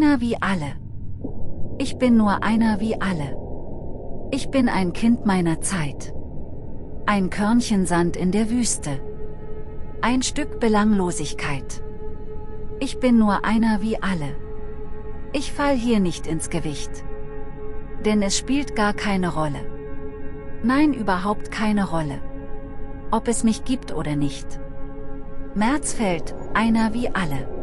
Einer wie alle. Ich bin nur einer wie alle. Ich bin ein Kind meiner Zeit. Ein Körnchen Sand in der Wüste. Ein Stück Belanglosigkeit. Ich bin nur einer wie alle. Ich fall hier nicht ins Gewicht. Denn es spielt gar keine Rolle. Nein, überhaupt keine Rolle. Ob es mich gibt oder nicht. Märzfeld, einer wie alle.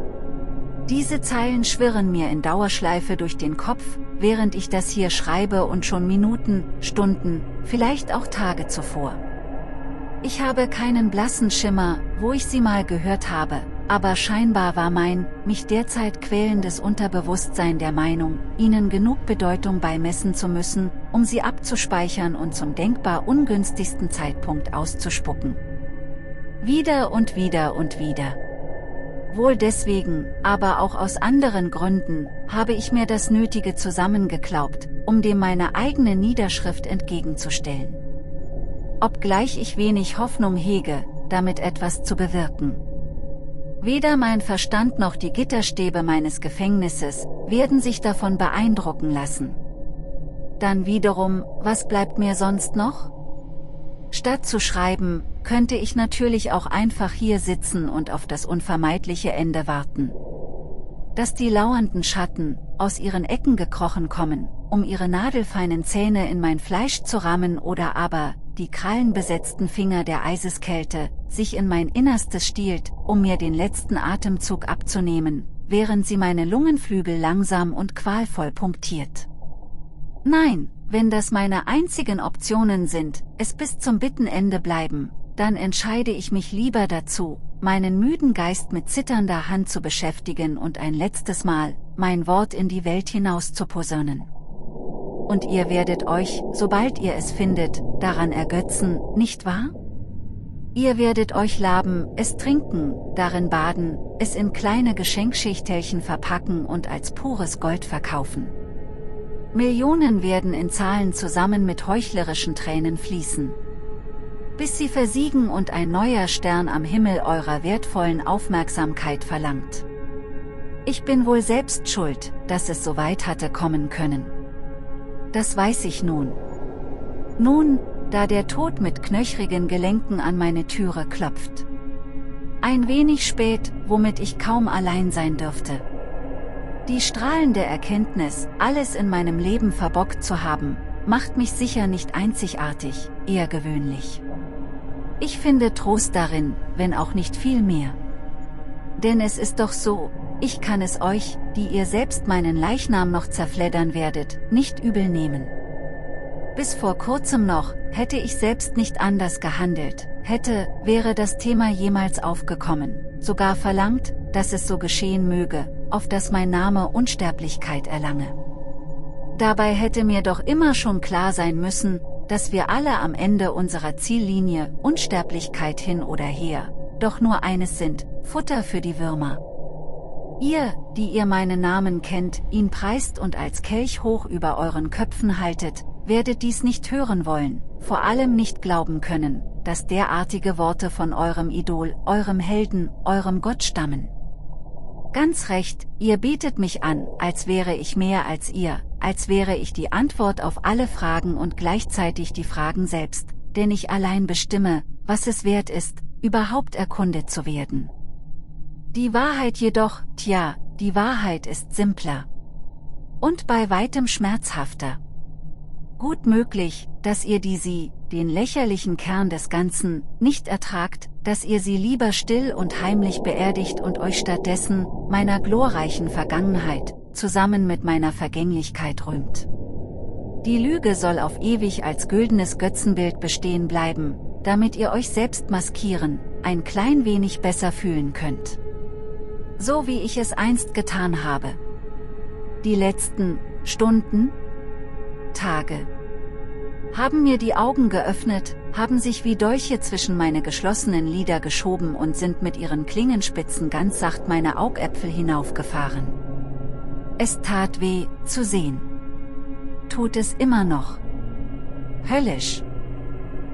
Diese Zeilen schwirren mir in Dauerschleife durch den Kopf, während ich das hier schreibe und schon Minuten, Stunden, vielleicht auch Tage zuvor. Ich habe keinen blassen Schimmer, wo ich sie mal gehört habe, aber scheinbar war mein, mich derzeit quälendes Unterbewusstsein der Meinung, ihnen genug Bedeutung beimessen zu müssen, um sie abzuspeichern und zum denkbar ungünstigsten Zeitpunkt auszuspucken. Wieder und wieder und wieder. Wohl deswegen, aber auch aus anderen Gründen, habe ich mir das Nötige zusammengeklaubt, um dem meine eigene Niederschrift entgegenzustellen. Obgleich ich wenig Hoffnung hege, damit etwas zu bewirken. Weder mein Verstand noch die Gitterstäbe meines Gefängnisses werden sich davon beeindrucken lassen. Dann wiederum, was bleibt mir sonst noch? Statt zu schreiben, könnte ich natürlich auch einfach hier sitzen und auf das unvermeidliche Ende warten. Dass die lauernden Schatten, aus ihren Ecken gekrochen kommen, um ihre nadelfeinen Zähne in mein Fleisch zu rammen oder aber, die krallenbesetzten Finger der Eiseskälte, sich in mein Innerstes stiehlt, um mir den letzten Atemzug abzunehmen, während sie meine Lungenflügel langsam und qualvoll punktiert. Nein, wenn das meine einzigen Optionen sind, es bis zum Bittenende bleiben, dann entscheide ich mich lieber dazu, meinen müden Geist mit zitternder Hand zu beschäftigen und ein letztes Mal, mein Wort in die Welt hinaus zu posaunen. Und ihr werdet euch, sobald ihr es findet, daran ergötzen, nicht wahr? Ihr werdet euch laben, es trinken, darin baden, es in kleine Geschenkschichtelchen verpacken und als pures Gold verkaufen. Millionen werden in Zahlen zusammen mit heuchlerischen Tränen fließen. Bis sie versiegen und ein neuer Stern am Himmel eurer wertvollen Aufmerksamkeit verlangt. Ich bin wohl selbst schuld, dass es so weit hatte kommen können. Das weiß ich nun. Nun, da der Tod mit knöchrigen Gelenken an meine Türe klopft. Ein wenig spät, womit ich kaum allein sein dürfte. Die strahlende Erkenntnis, alles in meinem Leben verbockt zu haben, macht mich sicher nicht einzigartig, eher gewöhnlich. Ich finde Trost darin, wenn auch nicht viel mehr. Denn es ist doch so, ich kann es euch, die ihr selbst meinen Leichnam noch zerfleddern werdet, nicht übel nehmen. Bis vor kurzem noch, hätte ich selbst nicht anders gehandelt, hätte, wäre das Thema jemals aufgekommen, sogar verlangt, dass es so geschehen möge, auf dass mein Name Unsterblichkeit erlange. Dabei hätte mir doch immer schon klar sein müssen, dass wir alle am Ende unserer Ziellinie, Unsterblichkeit hin oder her, doch nur eines sind, Futter für die Würmer. Ihr, die ihr meinen Namen kennt, ihn preist und als Kelch hoch über euren Köpfen haltet, werdet dies nicht hören wollen, vor allem nicht glauben können, dass derartige Worte von eurem Idol, eurem Helden, eurem Gott stammen. Ganz recht, ihr betet mich an, als wäre ich mehr als ihr, als wäre ich die Antwort auf alle Fragen und gleichzeitig die Fragen selbst, denn ich allein bestimme, was es wert ist, überhaupt erkundet zu werden. Die Wahrheit jedoch, tja, die Wahrheit ist simpler. Und bei weitem schmerzhafter. Gut möglich, dass ihr die sie, den lächerlichen Kern des Ganzen, nicht ertragt, dass ihr sie lieber still und heimlich beerdigt und euch stattdessen, meiner glorreichen Vergangenheit, zusammen mit meiner Vergänglichkeit rühmt. Die Lüge soll auf ewig als güldenes Götzenbild bestehen bleiben, damit ihr euch selbst maskieren, ein klein wenig besser fühlen könnt. So wie ich es einst getan habe. Die letzten Stunden, Tage, haben mir die Augen geöffnet, haben sich wie Dolche zwischen meine geschlossenen Lider geschoben und sind mit ihren Klingenspitzen ganz sacht meine Augäpfel hinaufgefahren. Es tat weh, zu sehen. Tut es immer noch. Höllisch.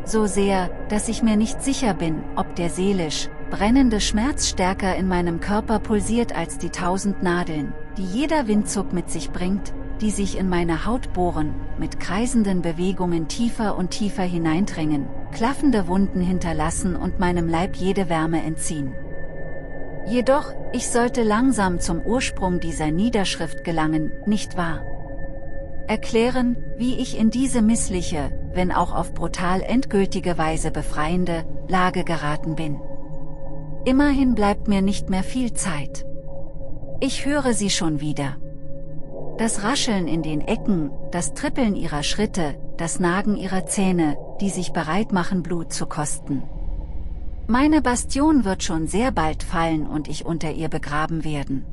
So sehr, dass ich mir nicht sicher bin, ob der seelisch, brennende Schmerz stärker in meinem Körper pulsiert als die tausend Nadeln, die jeder Windzug mit sich bringt, die sich in meine Haut bohren, mit kreisenden Bewegungen tiefer und tiefer hineindringen, klaffende Wunden hinterlassen und meinem Leib jede Wärme entziehen. Jedoch, ich sollte langsam zum Ursprung dieser Niederschrift gelangen, nicht wahr? Erklären, wie ich in diese missliche, wenn auch auf brutal endgültige Weise befreiende, Lage geraten bin. Immerhin bleibt mir nicht mehr viel Zeit. Ich höre sie schon wieder. Das Rascheln in den Ecken, das Trippeln ihrer Schritte, das Nagen ihrer Zähne, die sich bereit machen Blut zu kosten. Meine Bastion wird schon sehr bald fallen und ich unter ihr begraben werden.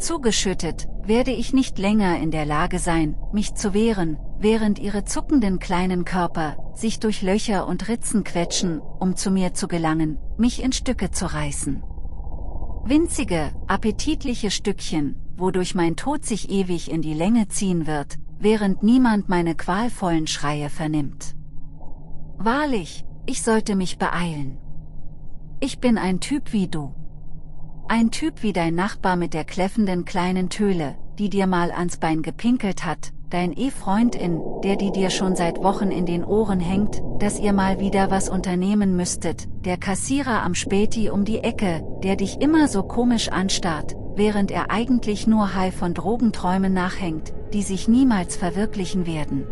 Zugeschüttet, werde ich nicht länger in der Lage sein, mich zu wehren, während ihre zuckenden kleinen Körper sich durch Löcher und Ritzen quetschen, um zu mir zu gelangen, mich in Stücke zu reißen. Winzige, appetitliche Stückchen, wodurch mein Tod sich ewig in die Länge ziehen wird, während niemand meine qualvollen Schreie vernimmt. Wahrlich, ich sollte mich beeilen. Ich bin ein Typ wie du. Ein Typ wie dein Nachbar mit der kläffenden kleinen Töle, die dir mal ans Bein gepinkelt hat, dein E-Freundin, der die dir schon seit Wochen in den Ohren hängt, dass ihr mal wieder was unternehmen müsstet, der Kassierer am Späti um die Ecke, der dich immer so komisch anstarrt, während er eigentlich nur high von Drogenträumen nachhängt, die sich niemals verwirklichen werden.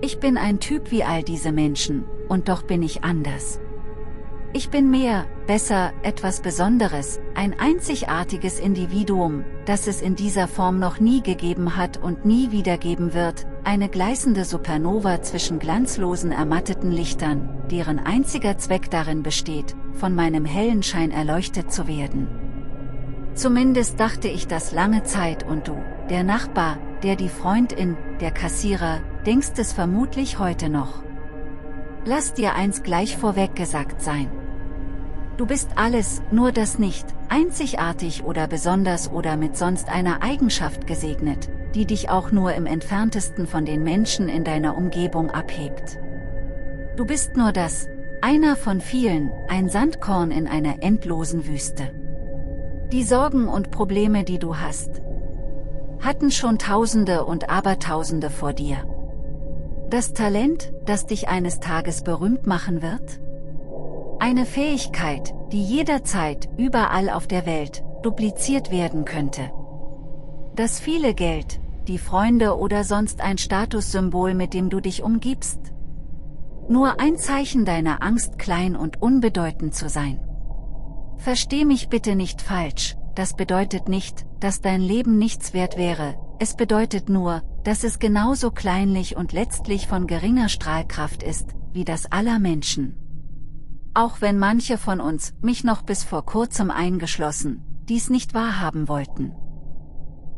Ich bin ein Typ wie all diese Menschen, und doch bin ich anders. Ich bin mehr, besser, etwas Besonderes, ein einzigartiges Individuum, das es in dieser Form noch nie gegeben hat und nie wieder geben wird, eine gleißende Supernova zwischen glanzlosen ermatteten Lichtern, deren einziger Zweck darin besteht, von meinem hellen Schein erleuchtet zu werden. Zumindest dachte ich das lange Zeit und du, der Nachbar, der die Freundin, der Kassierer, denkst es vermutlich heute noch. Lass dir eins gleich vorweg gesagt sein. Du bist alles, nur das nicht, einzigartig oder besonders oder mit sonst einer Eigenschaft gesegnet, die dich auch nur im entferntesten von den Menschen in deiner Umgebung abhebt. Du bist nur das, einer von vielen, ein Sandkorn in einer endlosen Wüste. Die Sorgen und Probleme, die du hast, hatten schon Tausende und Abertausende vor dir. Das Talent, das dich eines Tages berühmt machen wird? Eine Fähigkeit, die jederzeit, überall auf der Welt, dupliziert werden könnte. Das viele Geld, die Freunde oder sonst ein Statussymbol, mit dem du dich umgibst. Nur ein Zeichen deiner Angst klein und unbedeutend zu sein. Versteh mich bitte nicht falsch, das bedeutet nicht, dass dein Leben nichts wert wäre, es bedeutet nur, dass es genauso kleinlich und letztlich von geringer Strahlkraft ist, wie das aller Menschen. Auch wenn manche von uns, mich noch bis vor kurzem eingeschlossen, dies nicht wahrhaben wollten.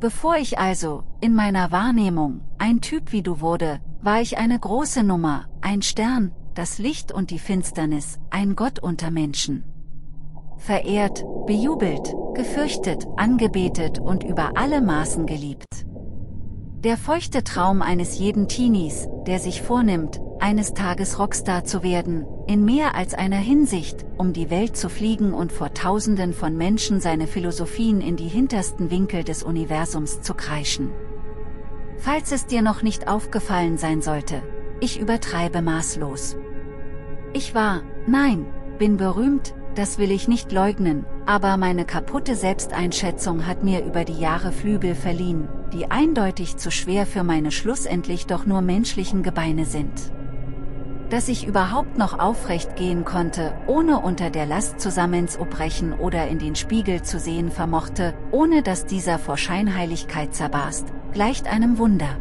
Bevor ich also, in meiner Wahrnehmung, ein Typ wie du wurde, war ich eine große Nummer, ein Stern, das Licht und die Finsternis, ein Gott unter Menschen. Verehrt, bejubelt, gefürchtet, angebetet und über alle Maßen geliebt. Der feuchte Traum eines jeden Teenies, der sich vornimmt, eines Tages Rockstar zu werden, in mehr als einer Hinsicht, um die Welt zu fliegen und vor Tausenden von Menschen seine Philosophien in die hintersten Winkel des Universums zu kreischen. Falls es dir noch nicht aufgefallen sein sollte, ich übertreibe maßlos. Ich war, nein, bin berühmt, das will ich nicht leugnen, aber meine kaputte Selbsteinschätzung hat mir über die Jahre Flügel verliehen, die eindeutig zu schwer für meine schlussendlich doch nur menschlichen Gebeine sind dass ich überhaupt noch aufrecht gehen konnte, ohne unter der Last zusammenzubrechen oder in den Spiegel zu sehen vermochte, ohne dass dieser vor Scheinheiligkeit zerbarst, gleicht einem Wunder.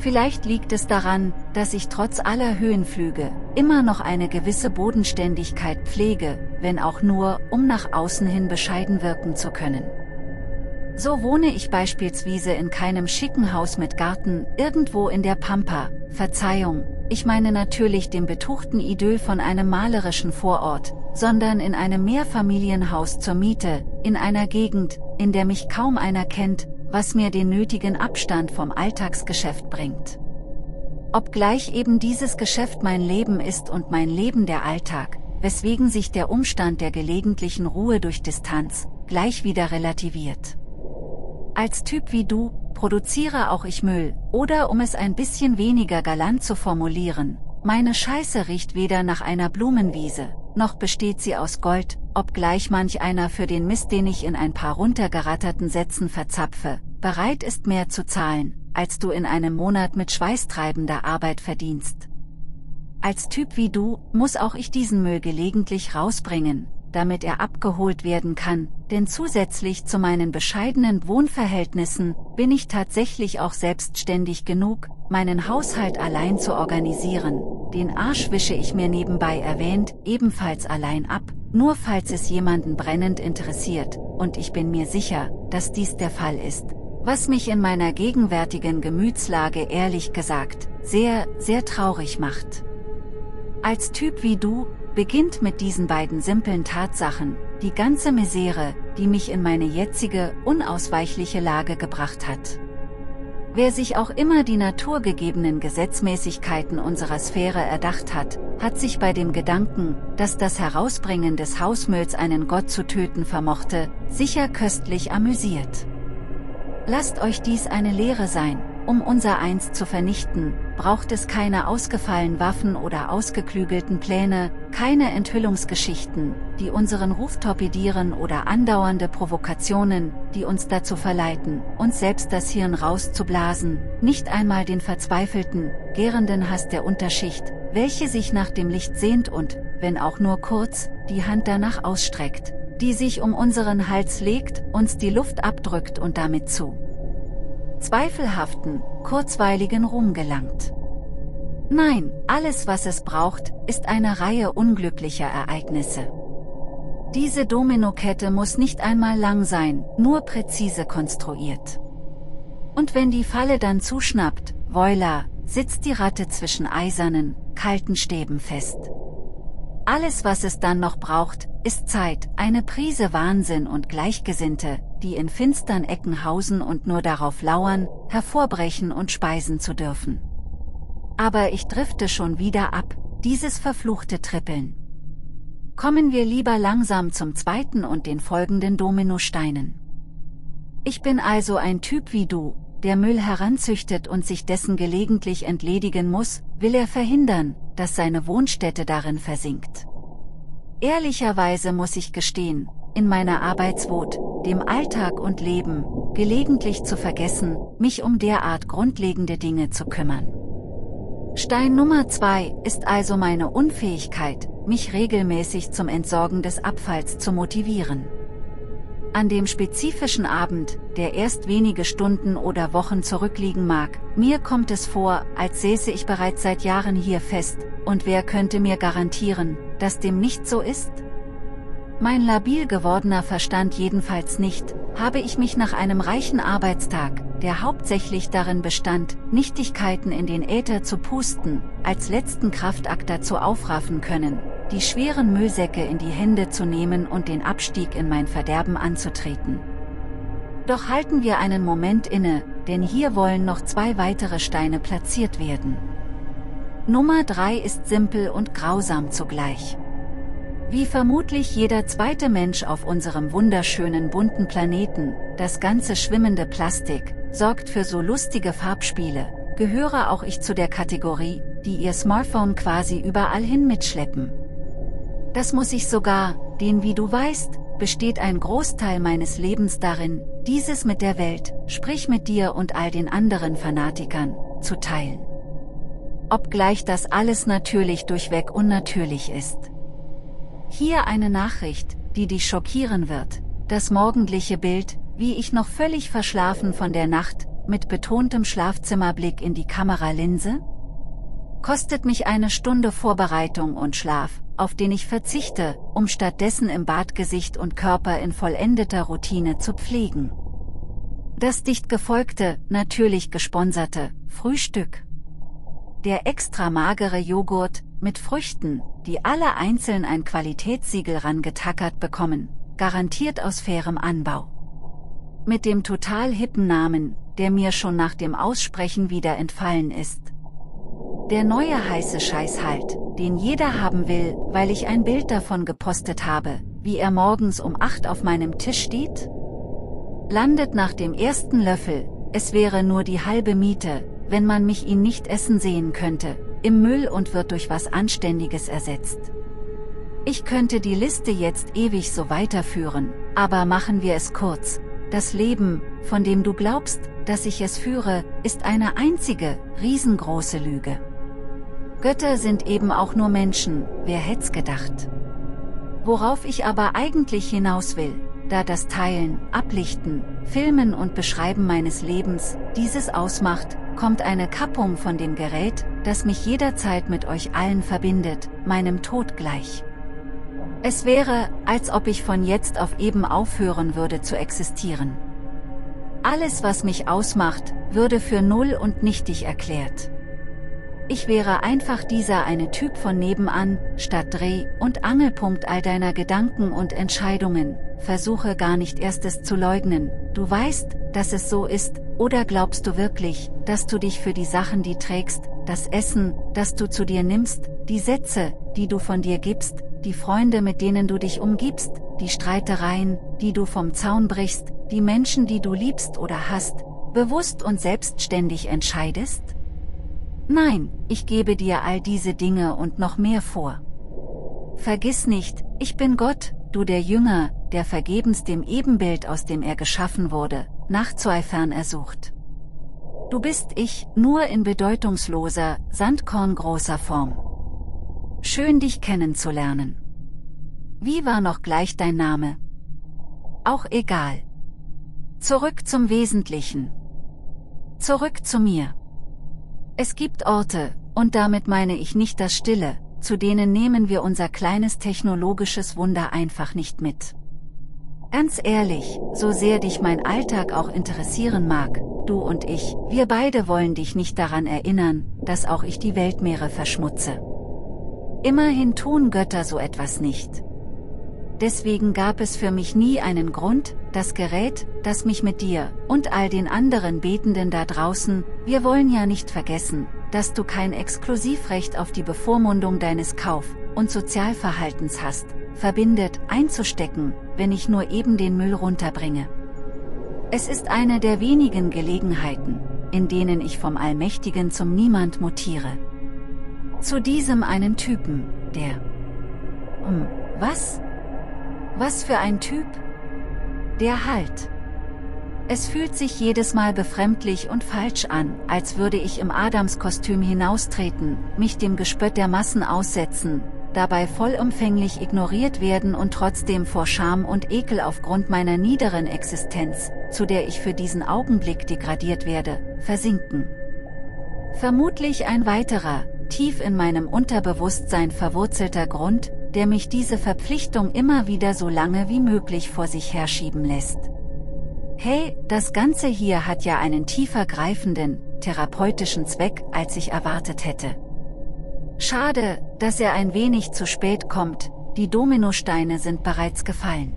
Vielleicht liegt es daran, dass ich trotz aller Höhenflüge immer noch eine gewisse Bodenständigkeit pflege, wenn auch nur, um nach außen hin bescheiden wirken zu können. So wohne ich beispielsweise in keinem schicken Haus mit Garten, irgendwo in der Pampa, Verzeihung, ich meine natürlich dem betuchten Idyll von einem malerischen Vorort, sondern in einem Mehrfamilienhaus zur Miete, in einer Gegend, in der mich kaum einer kennt, was mir den nötigen Abstand vom Alltagsgeschäft bringt. Obgleich eben dieses Geschäft mein Leben ist und mein Leben der Alltag, weswegen sich der Umstand der gelegentlichen Ruhe durch Distanz, gleich wieder relativiert. Als Typ wie du, produziere auch ich Müll, oder um es ein bisschen weniger galant zu formulieren, meine Scheiße riecht weder nach einer Blumenwiese, noch besteht sie aus Gold, obgleich manch einer für den Mist den ich in ein paar runtergeratterten Sätzen verzapfe, bereit ist mehr zu zahlen, als du in einem Monat mit schweißtreibender Arbeit verdienst. Als Typ wie du, muss auch ich diesen Müll gelegentlich rausbringen, damit er abgeholt werden kann, denn zusätzlich zu meinen bescheidenen Wohnverhältnissen, bin ich tatsächlich auch selbstständig genug, meinen Haushalt allein zu organisieren, den Arsch wische ich mir nebenbei erwähnt, ebenfalls allein ab, nur falls es jemanden brennend interessiert, und ich bin mir sicher, dass dies der Fall ist. Was mich in meiner gegenwärtigen Gemütslage ehrlich gesagt, sehr, sehr traurig macht. Als Typ wie du, beginnt mit diesen beiden simplen Tatsachen, die ganze Misere, die mich in meine jetzige, unausweichliche Lage gebracht hat. Wer sich auch immer die naturgegebenen Gesetzmäßigkeiten unserer Sphäre erdacht hat, hat sich bei dem Gedanken, dass das Herausbringen des Hausmülls einen Gott zu töten vermochte, sicher köstlich amüsiert. Lasst euch dies eine Lehre sein, um unser Eins zu vernichten, braucht es keine ausgefallenen Waffen oder ausgeklügelten Pläne, keine Enthüllungsgeschichten, die unseren Ruf torpedieren oder andauernde Provokationen, die uns dazu verleiten, uns selbst das Hirn rauszublasen, nicht einmal den verzweifelten, gärenden Hass der Unterschicht, welche sich nach dem Licht sehnt und, wenn auch nur kurz, die Hand danach ausstreckt, die sich um unseren Hals legt, uns die Luft abdrückt und damit zu zweifelhaften, kurzweiligen Ruhm gelangt. Nein, alles was es braucht, ist eine Reihe unglücklicher Ereignisse. Diese Dominokette muss nicht einmal lang sein, nur präzise konstruiert. Und wenn die Falle dann zuschnappt, voila, sitzt die Ratte zwischen eisernen, kalten Stäben fest. Alles was es dann noch braucht, ist Zeit, eine Prise Wahnsinn und Gleichgesinnte, die in finstern Ecken hausen und nur darauf lauern, hervorbrechen und speisen zu dürfen. Aber ich drifte schon wieder ab, dieses verfluchte Trippeln. Kommen wir lieber langsam zum zweiten und den folgenden Dominosteinen. Ich bin also ein Typ wie du, der Müll heranzüchtet und sich dessen gelegentlich entledigen muss, will er verhindern, dass seine Wohnstätte darin versinkt. Ehrlicherweise muss ich gestehen, in meiner Arbeitswut, dem Alltag und Leben, gelegentlich zu vergessen, mich um derart grundlegende Dinge zu kümmern. Stein Nummer zwei ist also meine Unfähigkeit, mich regelmäßig zum Entsorgen des Abfalls zu motivieren. An dem spezifischen Abend, der erst wenige Stunden oder Wochen zurückliegen mag, mir kommt es vor, als säße ich bereits seit Jahren hier fest, und wer könnte mir garantieren, dass dem nicht so ist? Mein labil gewordener Verstand jedenfalls nicht, habe ich mich nach einem reichen Arbeitstag, der hauptsächlich darin bestand, Nichtigkeiten in den Äther zu pusten, als letzten Kraftakt dazu aufraffen können, die schweren Müllsäcke in die Hände zu nehmen und den Abstieg in mein Verderben anzutreten. Doch halten wir einen Moment inne, denn hier wollen noch zwei weitere Steine platziert werden. Nummer 3 ist simpel und grausam zugleich. Wie vermutlich jeder zweite Mensch auf unserem wunderschönen bunten Planeten, das ganze schwimmende Plastik, sorgt für so lustige Farbspiele, gehöre auch ich zu der Kategorie, die ihr Smartphone quasi überall hin mitschleppen. Das muss ich sogar, denn wie du weißt, besteht ein Großteil meines Lebens darin, dieses mit der Welt, sprich mit dir und all den anderen Fanatikern, zu teilen. Obgleich das alles natürlich durchweg unnatürlich ist. Hier eine Nachricht, die dich schockieren wird, das morgendliche Bild, wie ich noch völlig verschlafen von der Nacht, mit betontem Schlafzimmerblick in die Kameralinse? Kostet mich eine Stunde Vorbereitung und Schlaf, auf den ich verzichte, um stattdessen im Bad Gesicht und Körper in vollendeter Routine zu pflegen. Das dicht gefolgte, natürlich gesponserte, Frühstück. Der extra magere Joghurt, mit Früchten, die alle einzeln ein Qualitätssiegel rangetackert bekommen, garantiert aus fairem Anbau. Mit dem total hippen Namen, der mir schon nach dem Aussprechen wieder entfallen ist. Der neue heiße Scheiß halt, den jeder haben will, weil ich ein Bild davon gepostet habe, wie er morgens um 8 auf meinem Tisch steht? landet nach dem ersten Löffel, es wäre nur die halbe Miete, wenn man mich ihn nicht essen sehen könnte, im Müll und wird durch was Anständiges ersetzt. Ich könnte die Liste jetzt ewig so weiterführen, aber machen wir es kurz. Das Leben, von dem du glaubst, dass ich es führe, ist eine einzige, riesengroße Lüge. Götter sind eben auch nur Menschen, wer hätt's gedacht. Worauf ich aber eigentlich hinaus will, da das Teilen, Ablichten, Filmen und Beschreiben meines Lebens dieses ausmacht, kommt eine Kappung von dem Gerät, das mich jederzeit mit euch allen verbindet, meinem Tod gleich. Es wäre, als ob ich von jetzt auf eben aufhören würde zu existieren. Alles was mich ausmacht, würde für null und nichtig erklärt. Ich wäre einfach dieser eine Typ von nebenan, statt Dreh- und Angelpunkt all deiner Gedanken und Entscheidungen, versuche gar nicht erst es zu leugnen, du weißt, dass es so ist, oder glaubst du wirklich, dass du dich für die Sachen die trägst, das Essen, das du zu dir nimmst, die Sätze, die du von dir gibst, die Freunde mit denen du dich umgibst, die Streitereien, die du vom Zaun brichst, die Menschen die du liebst oder hast, bewusst und selbstständig entscheidest? Nein, ich gebe dir all diese Dinge und noch mehr vor. Vergiss nicht, ich bin Gott, du der Jünger, der vergebens dem Ebenbild aus dem er geschaffen wurde, nachzueifern ersucht. Du bist ich, nur in bedeutungsloser, sandkorngroßer Form. Schön dich kennenzulernen. Wie war noch gleich dein Name? Auch egal. Zurück zum Wesentlichen. Zurück zu mir. Es gibt Orte, und damit meine ich nicht das Stille, zu denen nehmen wir unser kleines technologisches Wunder einfach nicht mit. Ganz ehrlich, so sehr dich mein Alltag auch interessieren mag, du und ich, wir beide wollen dich nicht daran erinnern, dass auch ich die Weltmeere verschmutze. Immerhin tun Götter so etwas nicht. Deswegen gab es für mich nie einen Grund, das Gerät, das mich mit dir und all den anderen Betenden da draußen, wir wollen ja nicht vergessen, dass du kein Exklusivrecht auf die Bevormundung deines Kauf- und Sozialverhaltens hast, verbindet, einzustecken, wenn ich nur eben den Müll runterbringe. Es ist eine der wenigen Gelegenheiten, in denen ich vom Allmächtigen zum Niemand mutiere. Zu diesem einen Typen, der... Hm, was? Was für ein Typ? Der halt. Es fühlt sich jedes Mal befremdlich und falsch an, als würde ich im Adamskostüm hinaustreten, mich dem Gespött der Massen aussetzen, dabei vollumfänglich ignoriert werden und trotzdem vor Scham und Ekel aufgrund meiner niederen Existenz, zu der ich für diesen Augenblick degradiert werde, versinken. Vermutlich ein weiterer, tief in meinem Unterbewusstsein verwurzelter Grund, der mich diese Verpflichtung immer wieder so lange wie möglich vor sich herschieben lässt. Hey, das Ganze hier hat ja einen tiefer greifenden, therapeutischen Zweck, als ich erwartet hätte. Schade, dass er ein wenig zu spät kommt, die Dominosteine sind bereits gefallen.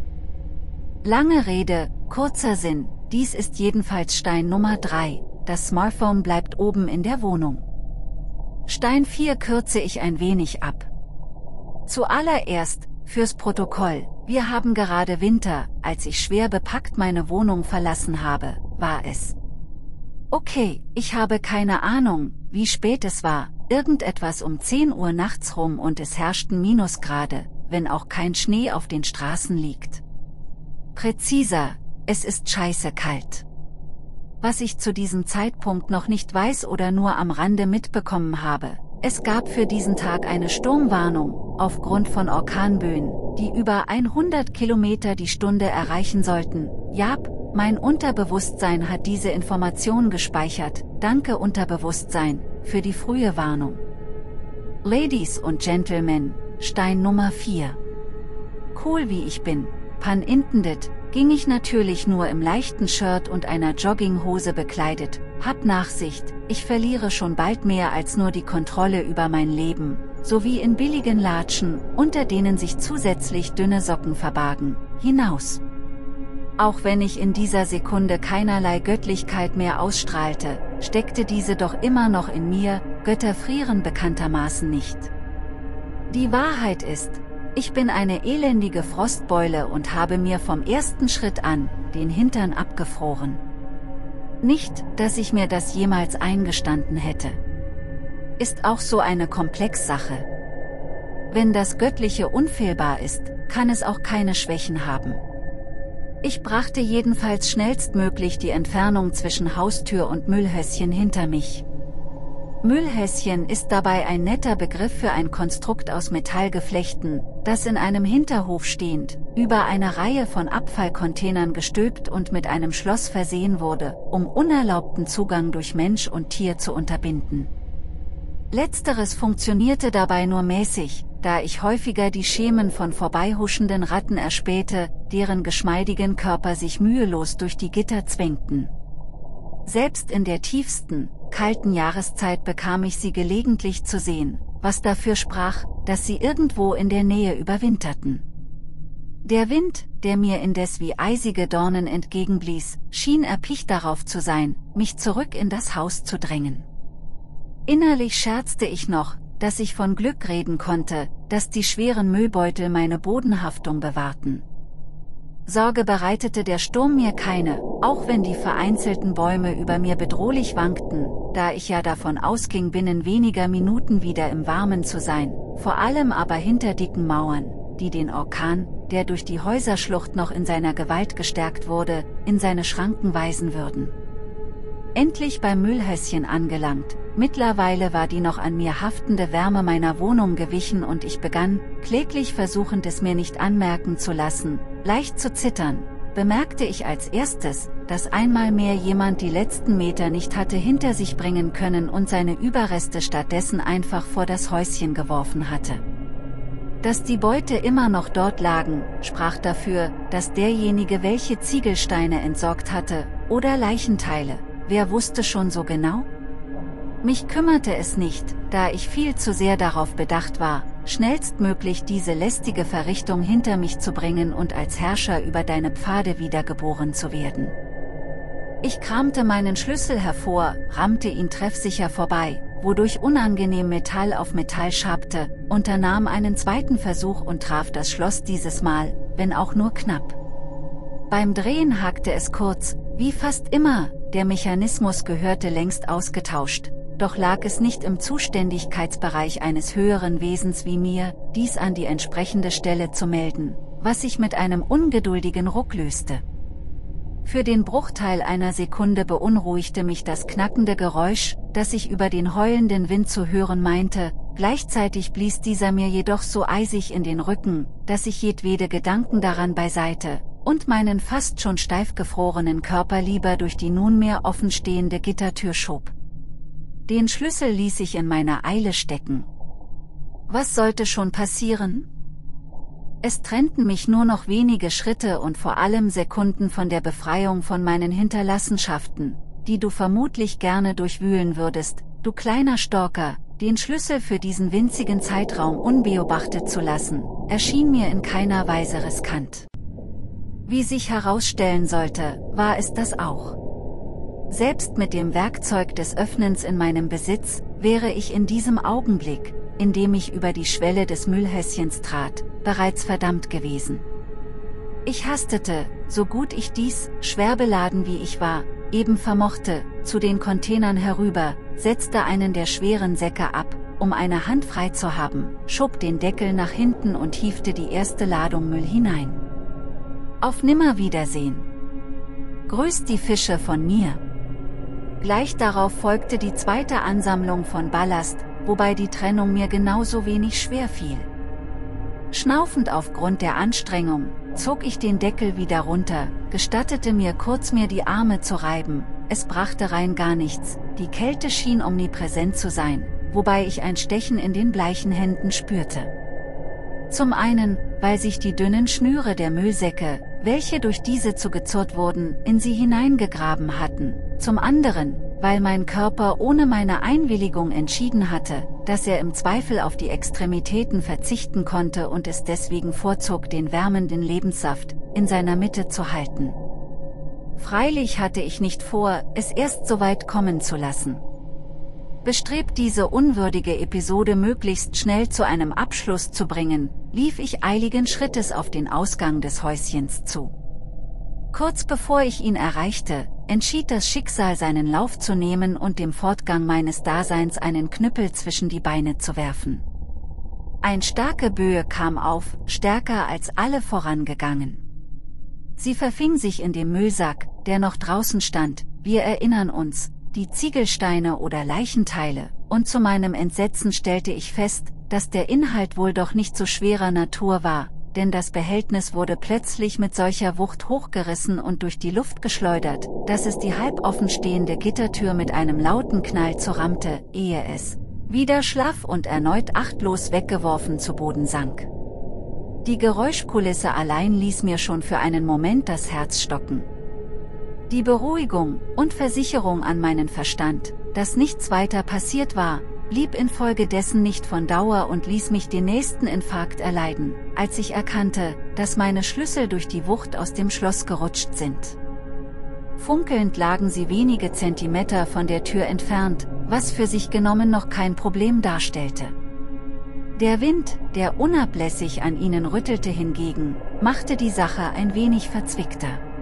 Lange Rede, kurzer Sinn, dies ist jedenfalls Stein Nummer 3, das Smartphone bleibt oben in der Wohnung. Stein 4 kürze ich ein wenig ab. Zuallererst, fürs Protokoll, wir haben gerade Winter, als ich schwer bepackt meine Wohnung verlassen habe, war es. Okay, ich habe keine Ahnung, wie spät es war, irgendetwas um 10 Uhr nachts rum und es herrschten Minusgrade, wenn auch kein Schnee auf den Straßen liegt. Präziser, es ist scheiße kalt was ich zu diesem Zeitpunkt noch nicht weiß oder nur am Rande mitbekommen habe. Es gab für diesen Tag eine Sturmwarnung, aufgrund von Orkanböen, die über 100 Kilometer die Stunde erreichen sollten. Jap, mein Unterbewusstsein hat diese Information gespeichert, danke Unterbewusstsein, für die frühe Warnung. Ladies und Gentlemen, Stein Nummer 4. Cool wie ich bin, pan intendet, ging ich natürlich nur im leichten Shirt und einer Jogginghose bekleidet, hab Nachsicht, ich verliere schon bald mehr als nur die Kontrolle über mein Leben, sowie in billigen Latschen, unter denen sich zusätzlich dünne Socken verbargen, hinaus. Auch wenn ich in dieser Sekunde keinerlei Göttlichkeit mehr ausstrahlte, steckte diese doch immer noch in mir, Götter frieren bekanntermaßen nicht. Die Wahrheit ist, Ich bin eine elendige Frostbeule und habe mir vom ersten Schritt an den Hintern abgefroren. Nicht, dass ich mir das jemals eingestanden hätte. Ist auch so eine Komplexsache. Wenn das Göttliche unfehlbar ist, kann es auch keine Schwächen haben. Ich brachte jedenfalls schnellstmöglich die Entfernung zwischen Haustür und Müllhäschen hinter mich. Müllhäschen ist dabei ein netter Begriff für ein Konstrukt aus Metallgeflechten, das in einem Hinterhof stehend, über eine Reihe von Abfallcontainern gestülpt und mit einem Schloss versehen wurde, um unerlaubten Zugang durch Mensch und Tier zu unterbinden. Letzteres funktionierte dabei nur mäßig, da ich häufiger die Schemen von vorbeihuschenden Ratten erspähte, deren geschmeidigen Körper sich mühelos durch die Gitter zwängten. Selbst in der tiefsten, kalten Jahreszeit bekam ich sie gelegentlich zu sehen, was dafür sprach, dass sie irgendwo in der Nähe überwinterten. Der Wind, der mir indes wie eisige Dornen entgegenblies, schien erpicht darauf zu sein, mich zurück in das Haus zu drängen. Innerlich scherzte ich noch, dass ich von Glück reden konnte, dass die schweren Müllbeutel meine Bodenhaftung bewahrten. Sorge bereitete der Sturm mir keine, auch wenn die vereinzelten Bäume über mir bedrohlich wankten, da ich ja davon ausging binnen weniger Minuten wieder im Warmen zu sein, vor allem aber hinter dicken Mauern, die den Orkan, der durch die Häuserschlucht noch in seiner Gewalt gestärkt wurde, in seine Schranken weisen würden. Endlich beim Müllhäuschen angelangt, mittlerweile war die noch an mir haftende Wärme meiner Wohnung gewichen und ich begann, kläglich versuchend es mir nicht anmerken zu lassen, leicht zu zittern, bemerkte ich als erstes, dass einmal mehr jemand die letzten Meter nicht hatte hinter sich bringen können und seine Überreste stattdessen einfach vor das Häuschen geworfen hatte. Dass die Beute immer noch dort lagen, sprach dafür, dass derjenige welche Ziegelsteine entsorgt hatte, oder Leichenteile, wer wusste schon so genau? Mich kümmerte es nicht, da ich viel zu sehr darauf bedacht war, schnellstmöglich diese lästige Verrichtung hinter mich zu bringen und als Herrscher über deine Pfade wiedergeboren zu werden. Ich kramte meinen Schlüssel hervor, rammte ihn treffsicher vorbei, wodurch unangenehm Metall auf Metall schabte, unternahm einen zweiten Versuch und traf das Schloss dieses Mal, wenn auch nur knapp. Beim Drehen hakte es kurz, wie fast immer, der Mechanismus gehörte längst ausgetauscht, doch lag es nicht im Zuständigkeitsbereich eines höheren Wesens wie mir, dies an die entsprechende Stelle zu melden, was sich mit einem ungeduldigen Ruck löste. Für den Bruchteil einer Sekunde beunruhigte mich das knackende Geräusch, das ich über den heulenden Wind zu hören meinte, gleichzeitig blies dieser mir jedoch so eisig in den Rücken, dass ich jedwede Gedanken daran beiseite, und meinen fast schon steif gefrorenen Körper lieber durch die nunmehr offenstehende Gittertür schob. Den Schlüssel ließ ich in meiner Eile stecken. Was sollte schon passieren? Es trennten mich nur noch wenige Schritte und vor allem Sekunden von der Befreiung von meinen Hinterlassenschaften, die du vermutlich gerne durchwühlen würdest, du kleiner Storker, den Schlüssel für diesen winzigen Zeitraum unbeobachtet zu lassen, erschien mir in keiner Weise riskant. Wie sich herausstellen sollte, war es das auch. Selbst mit dem Werkzeug des Öffnens in meinem Besitz, wäre ich in diesem Augenblick, in dem ich über die Schwelle des Müllhäschens trat, bereits verdammt gewesen. Ich hastete, so gut ich dies, schwer beladen wie ich war, eben vermochte, zu den Containern herüber, setzte einen der schweren Säcke ab, um eine Hand frei zu haben, schob den Deckel nach hinten und hiefte die erste Ladung Müll hinein. Auf Nimmerwiedersehen. Grüßt die Fische von mir. Gleich darauf folgte die zweite Ansammlung von Ballast, wobei die Trennung mir genauso wenig schwer fiel. Schnaufend aufgrund der Anstrengung, zog ich den Deckel wieder runter, gestattete mir kurz mir die Arme zu reiben, es brachte rein gar nichts, die Kälte schien omnipräsent zu sein, wobei ich ein Stechen in den bleichen Händen spürte. Zum einen, weil sich die dünnen Schnüre der Müllsäcke, welche durch diese zugezurrt wurden, in sie hineingegraben hatten, zum anderen, weil mein Körper ohne meine Einwilligung entschieden hatte, dass er im Zweifel auf die Extremitäten verzichten konnte und es deswegen vorzog den wärmenden Lebenssaft, in seiner Mitte zu halten. Freilich hatte ich nicht vor, es erst so weit kommen zu lassen. Bestrebt diese unwürdige Episode möglichst schnell zu einem Abschluss zu bringen, lief ich eiligen Schrittes auf den Ausgang des Häuschens zu. Kurz bevor ich ihn erreichte, entschied das Schicksal seinen Lauf zu nehmen und dem Fortgang meines Daseins einen Knüppel zwischen die Beine zu werfen. Ein starke Böe kam auf, stärker als alle vorangegangen. Sie verfing sich in dem Müllsack, der noch draußen stand, wir erinnern uns, die Ziegelsteine oder Leichenteile, und zu meinem Entsetzen stellte ich fest, dass der Inhalt wohl doch nicht so schwerer Natur war, denn das Behältnis wurde plötzlich mit solcher Wucht hochgerissen und durch die Luft geschleudert, dass es die halboffen stehende Gittertür mit einem lauten Knall zerrammte, ehe es wieder schlaff und erneut achtlos weggeworfen zu Boden sank. Die Geräuschkulisse allein ließ mir schon für einen Moment das Herz stocken. Die Beruhigung und Versicherung an meinen Verstand, dass nichts weiter passiert war, blieb infolgedessen nicht von Dauer und ließ mich den nächsten Infarkt erleiden, als ich erkannte, dass meine Schlüssel durch die Wucht aus dem Schloss gerutscht sind. Funkelnd lagen sie wenige Zentimeter von der Tür entfernt, was für sich genommen noch kein Problem darstellte. Der Wind, der unablässig an ihnen rüttelte hingegen, machte die Sache ein wenig verzwickter.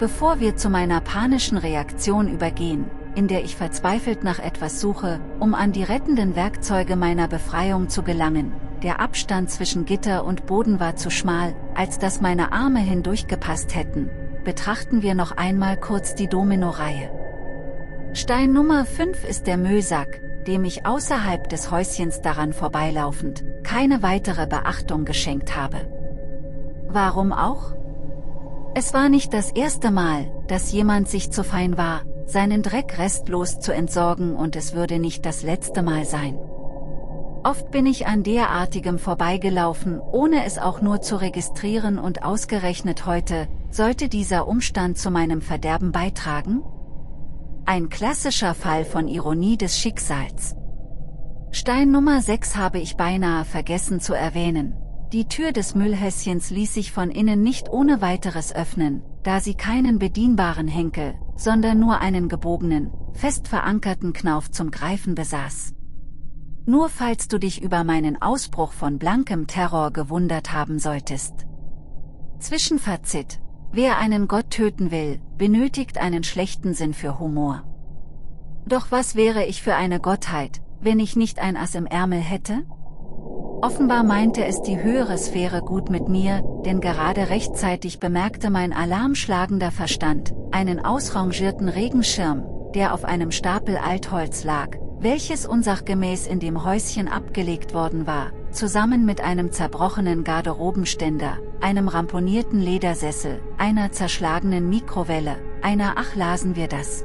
Bevor wir zu meiner panischen Reaktion übergehen, in der ich verzweifelt nach etwas suche, um an die rettenden Werkzeuge meiner Befreiung zu gelangen. Der Abstand zwischen Gitter und Boden war zu schmal, als dass meine Arme hindurchgepasst hätten. Betrachten wir noch einmal kurz die Domino-Reihe. Stein Nummer 5 ist der Müllsack, dem ich außerhalb des Häuschens daran vorbeilaufend, keine weitere Beachtung geschenkt habe. Warum auch? Es war nicht das erste Mal, dass jemand sich zu fein war, seinen Dreck restlos zu entsorgen und es würde nicht das letzte Mal sein. Oft bin ich an derartigem vorbeigelaufen, ohne es auch nur zu registrieren und ausgerechnet heute, sollte dieser Umstand zu meinem Verderben beitragen? Ein klassischer Fall von Ironie des Schicksals. Stein Nummer 6 habe ich beinahe vergessen zu erwähnen. Die Tür des Müllhäschens ließ sich von innen nicht ohne weiteres öffnen, da sie keinen bedienbaren Henkel, sondern nur einen gebogenen, fest verankerten Knauf zum Greifen besaß. Nur falls du dich über meinen Ausbruch von blankem Terror gewundert haben solltest. Zwischenfazit. Wer einen Gott töten will, benötigt einen schlechten Sinn für Humor. Doch was wäre ich für eine Gottheit, wenn ich nicht ein Ass im Ärmel hätte? Offenbar meinte es die höhere Sphäre gut mit mir, denn gerade rechtzeitig bemerkte mein alarmschlagender Verstand, einen ausrangierten Regenschirm, der auf einem Stapel Altholz lag, welches unsachgemäß in dem Häuschen abgelegt worden war, zusammen mit einem zerbrochenen Garderobenständer, einem ramponierten Ledersessel, einer zerschlagenen Mikrowelle, einer Ach lasen wir das.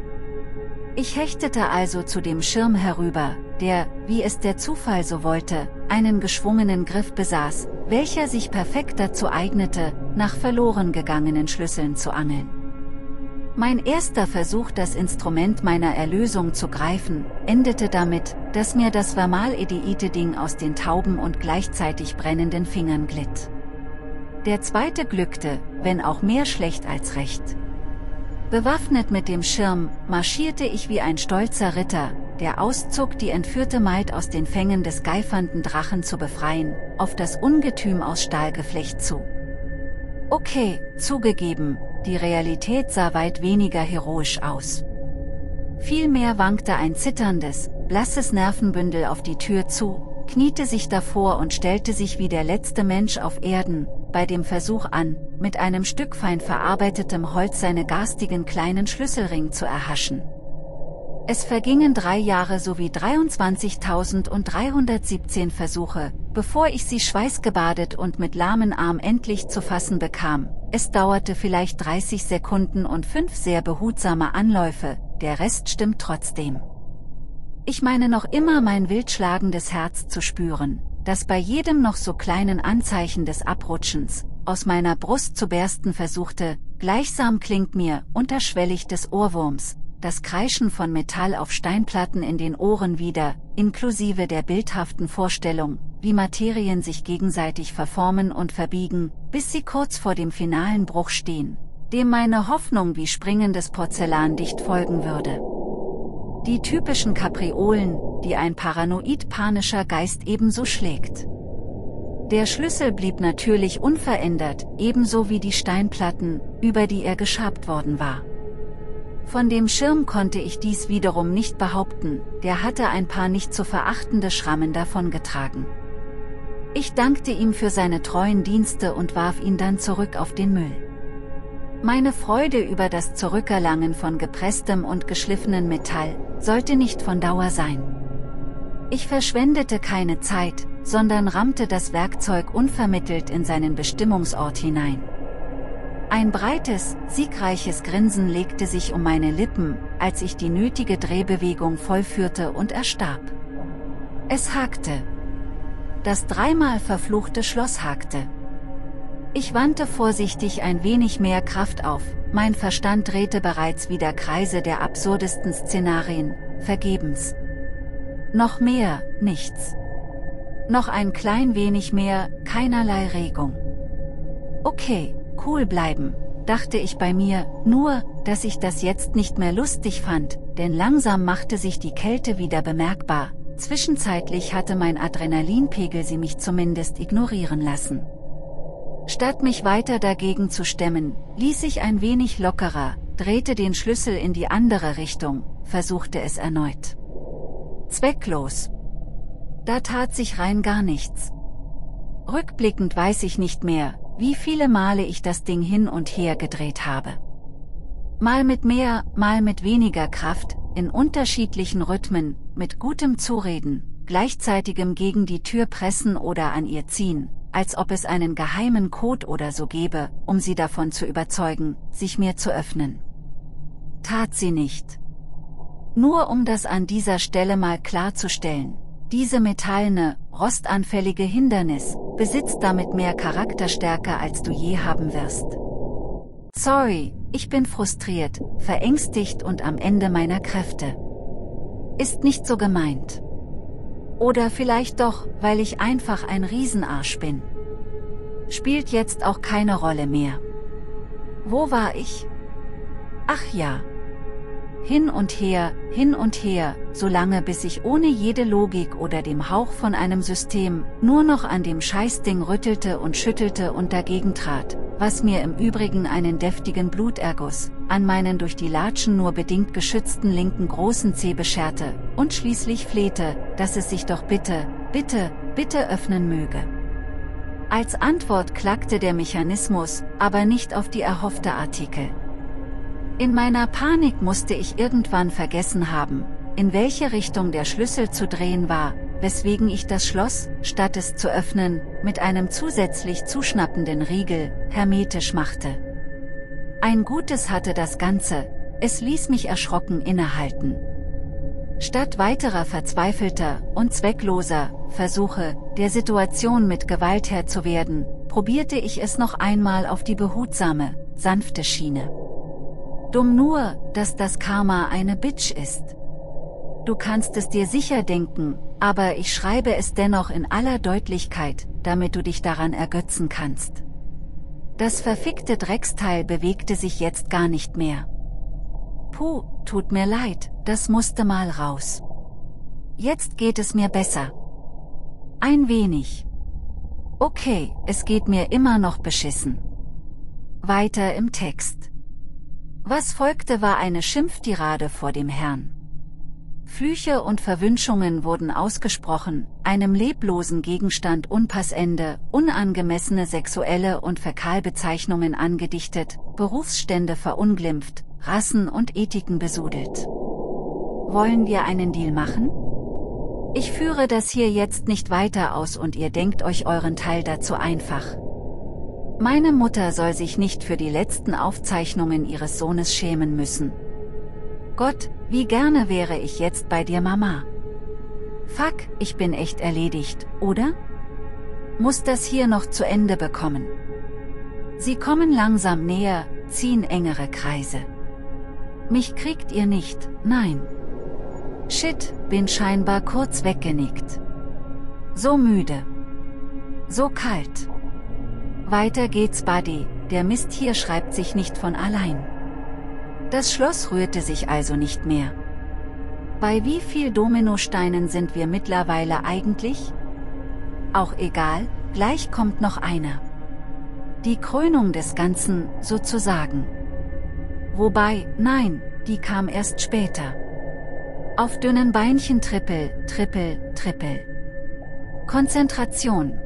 Ich hechtete also zu dem Schirm herüber, der, wie es der Zufall so wollte, einen geschwungenen Griff besaß, welcher sich perfekt dazu eignete, nach verloren gegangenen Schlüsseln zu angeln. Mein erster Versuch das Instrument meiner Erlösung zu greifen, endete damit, dass mir das Vermal-Ediite-Ding aus den tauben und gleichzeitig brennenden Fingern glitt. Der zweite glückte, wenn auch mehr schlecht als recht. Bewaffnet mit dem Schirm, marschierte ich wie ein stolzer Ritter, der auszog die entführte Maid aus den Fängen des geifernden Drachen zu befreien, auf das Ungetüm aus Stahlgeflecht zu. Okay, zugegeben, die Realität sah weit weniger heroisch aus. Vielmehr wankte ein zitterndes, blasses Nervenbündel auf die Tür zu, kniete sich davor und stellte sich wie der letzte Mensch auf Erden, bei dem Versuch an, mit einem Stück fein verarbeitetem Holz seine garstigen kleinen Schlüsselring zu erhaschen. Es vergingen drei Jahre sowie 23.317 Versuche, bevor ich sie schweißgebadet und mit lahmen Arm endlich zu fassen bekam. Es dauerte vielleicht 30 Sekunden und fünf sehr behutsame Anläufe, der Rest stimmt trotzdem. Ich meine noch immer mein wildschlagendes Herz zu spüren, das bei jedem noch so kleinen Anzeichen des Abrutschens, aus meiner Brust zu bersten versuchte, gleichsam klingt mir, unterschwellig des Ohrwurms, das Kreischen von Metall auf Steinplatten in den Ohren wieder, inklusive der bildhaften Vorstellung, wie Materien sich gegenseitig verformen und verbiegen, bis sie kurz vor dem finalen Bruch stehen, dem meine Hoffnung wie springendes Porzellan dicht folgen würde. Die typischen Kapriolen, die ein paranoid-panischer Geist ebenso schlägt. Der Schlüssel blieb natürlich unverändert, ebenso wie die Steinplatten, über die er geschabt worden war. Von dem Schirm konnte ich dies wiederum nicht behaupten, der hatte ein paar nicht zu verachtende Schrammen davongetragen. Ich dankte ihm für seine treuen Dienste und warf ihn dann zurück auf den Müll. Meine Freude über das Zurückerlangen von gepresstem und geschliffenen Metall, sollte nicht von Dauer sein. Ich verschwendete keine Zeit, sondern rammte das Werkzeug unvermittelt in seinen Bestimmungsort hinein. Ein breites, siegreiches Grinsen legte sich um meine Lippen, als ich die nötige Drehbewegung vollführte und erstarb. Es hakte. Das dreimal verfluchte Schloss hakte. Ich wandte vorsichtig ein wenig mehr Kraft auf, mein Verstand drehte bereits wieder Kreise der absurdesten Szenarien, vergebens. Noch mehr, nichts. Noch ein klein wenig mehr, keinerlei Regung. Okay, Cool bleiben, dachte ich bei mir, nur, dass ich das jetzt nicht mehr lustig fand, denn langsam machte sich die Kälte wieder bemerkbar, zwischenzeitlich hatte mein Adrenalinpegel sie mich zumindest ignorieren lassen. Statt mich weiter dagegen zu stemmen, ließ ich ein wenig lockerer, drehte den Schlüssel in die andere Richtung, versuchte es erneut. Zwecklos. Da tat sich rein gar nichts. Rückblickend weiß ich nicht mehr, wie viele Male ich das Ding hin und her gedreht habe. Mal mit mehr, mal mit weniger Kraft, in unterschiedlichen Rhythmen, mit gutem Zureden, gleichzeitigem gegen die Tür pressen oder an ihr ziehen, als ob es einen geheimen Code oder so gäbe, um sie davon zu überzeugen, sich mir zu öffnen. Tat sie nicht. Nur um das an dieser Stelle mal klarzustellen, diese metallene, rostanfällige Hindernis, besitzt damit mehr Charakterstärke als du je haben wirst. Sorry, ich bin frustriert, verängstigt und am Ende meiner Kräfte. Ist nicht so gemeint. Oder vielleicht doch, weil ich einfach ein Riesenarsch bin. Spielt jetzt auch keine Rolle mehr. Wo war ich? Ach ja, hin und her, hin und her, solange bis ich ohne jede Logik oder dem Hauch von einem System, nur noch an dem Scheißding rüttelte und schüttelte und dagegen trat, was mir im Übrigen einen deftigen Bluterguss, an meinen durch die Latschen nur bedingt geschützten linken großen Zeh bescherte, und schließlich flehte, dass es sich doch bitte, bitte, bitte öffnen möge. Als Antwort klackte der Mechanismus, aber nicht auf die erhoffte Artikel. In meiner Panik musste ich irgendwann vergessen haben, in welche Richtung der Schlüssel zu drehen war, weswegen ich das Schloss, statt es zu öffnen, mit einem zusätzlich zuschnappenden Riegel, hermetisch machte. Ein Gutes hatte das Ganze, es ließ mich erschrocken innehalten. Statt weiterer verzweifelter und zweckloser Versuche, der Situation mit Gewalt Herr zu werden, probierte ich es noch einmal auf die behutsame, sanfte Schiene. Dumm nur, dass das Karma eine Bitch ist. Du kannst es dir sicher denken, aber ich schreibe es dennoch in aller Deutlichkeit, damit du dich daran ergötzen kannst. Das verfickte Drecksteil bewegte sich jetzt gar nicht mehr. Puh, tut mir leid, das musste mal raus. Jetzt geht es mir besser. Ein wenig. Okay, es geht mir immer noch beschissen. Weiter im Text. Was folgte war eine Schimpftirade vor dem Herrn. Flüche und Verwünschungen wurden ausgesprochen, einem leblosen Gegenstand unpassende, unangemessene sexuelle und Fäkalbezeichnungen angedichtet, Berufsstände verunglimpft, Rassen und Ethiken besudelt. Wollen wir einen Deal machen? Ich führe das hier jetzt nicht weiter aus und ihr denkt euch euren Teil dazu einfach. Meine Mutter soll sich nicht für die letzten Aufzeichnungen ihres Sohnes schämen müssen. Gott, wie gerne wäre ich jetzt bei dir Mama. Fuck, ich bin echt erledigt, oder? Muss das hier noch zu Ende bekommen. Sie kommen langsam näher, ziehen engere Kreise. Mich kriegt ihr nicht, nein. Shit, bin scheinbar kurz weggenickt. So müde. So kalt. Weiter geht's Buddy, der Mist hier schreibt sich nicht von allein. Das Schloss rührte sich also nicht mehr. Bei wie viel Dominosteinen sind wir mittlerweile eigentlich? Auch egal, gleich kommt noch einer. Die Krönung des Ganzen, sozusagen. Wobei, nein, die kam erst später. Auf dünnen Beinchen trippel, trippel, trippel. Konzentration.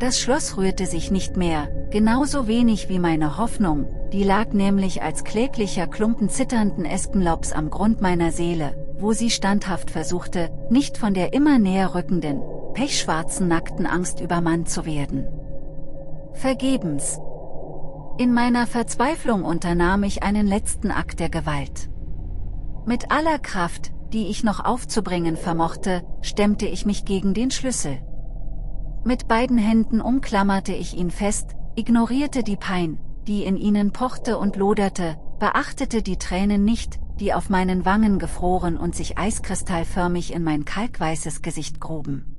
Das Schloss rührte sich nicht mehr, genauso wenig wie meine Hoffnung, die lag nämlich als kläglicher Klumpen zitternden Espenlaubs am Grund meiner Seele, wo sie standhaft versuchte, nicht von der immer näher rückenden, pechschwarzen nackten Angst übermannt zu werden. Vergebens. In meiner Verzweiflung unternahm ich einen letzten Akt der Gewalt. Mit aller Kraft, die ich noch aufzubringen vermochte, stemmte ich mich gegen den Schlüssel. Mit beiden Händen umklammerte ich ihn fest, ignorierte die Pein, die in ihnen pochte und loderte, beachtete die Tränen nicht, die auf meinen Wangen gefroren und sich eiskristallförmig in mein kalkweißes Gesicht gruben.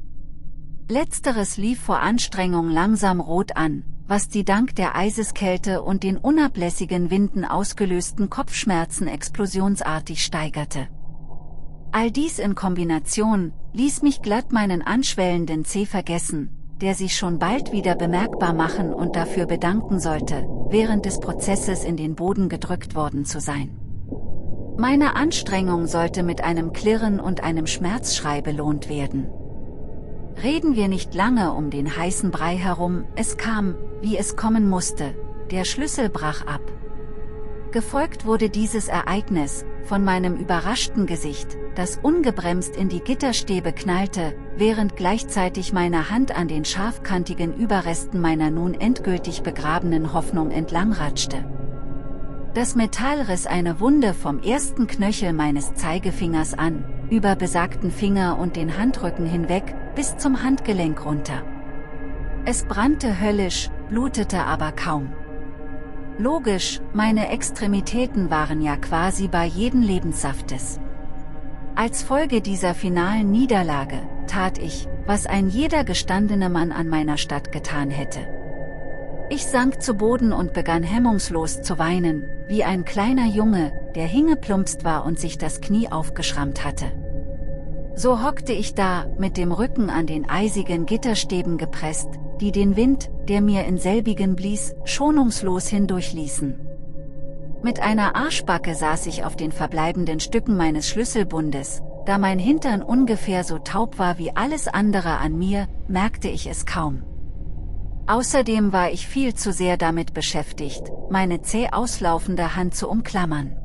Letzteres lief vor Anstrengung langsam rot an, was die dank der Eiseskälte und den unablässigen Winden ausgelösten Kopfschmerzen explosionsartig steigerte. All dies in Kombination, ließ mich glatt meinen anschwellenden Zeh vergessen, der sich schon bald wieder bemerkbar machen und dafür bedanken sollte, während des Prozesses in den Boden gedrückt worden zu sein. Meine Anstrengung sollte mit einem Klirren und einem Schmerzschrei belohnt werden. Reden wir nicht lange um den heißen Brei herum, es kam, wie es kommen musste, der Schlüssel brach ab. Gefolgt wurde dieses Ereignis, von meinem überraschten Gesicht, das ungebremst in die Gitterstäbe knallte, während gleichzeitig meine Hand an den scharfkantigen Überresten meiner nun endgültig begrabenen Hoffnung entlangrutschte. Das Metall riss eine Wunde vom ersten Knöchel meines Zeigefingers an, über besagten Finger und den Handrücken hinweg, bis zum Handgelenk runter. Es brannte höllisch, blutete aber kaum. Logisch, meine Extremitäten waren ja quasi bei jeden Lebenssaftes. Als Folge dieser finalen Niederlage, tat ich, was ein jeder gestandene Mann an meiner Stadt getan hätte. Ich sank zu Boden und begann hemmungslos zu weinen, wie ein kleiner Junge, der hingeplumpst war und sich das Knie aufgeschrammt hatte. So hockte ich da, mit dem Rücken an den eisigen Gitterstäben gepresst, die den Wind, der mir in selbigen blies, schonungslos hindurchließen. Mit einer Arschbacke saß ich auf den verbleibenden Stücken meines Schlüsselbundes, da mein Hintern ungefähr so taub war wie alles andere an mir, merkte ich es kaum. Außerdem war ich viel zu sehr damit beschäftigt, meine zäh auslaufende Hand zu umklammern.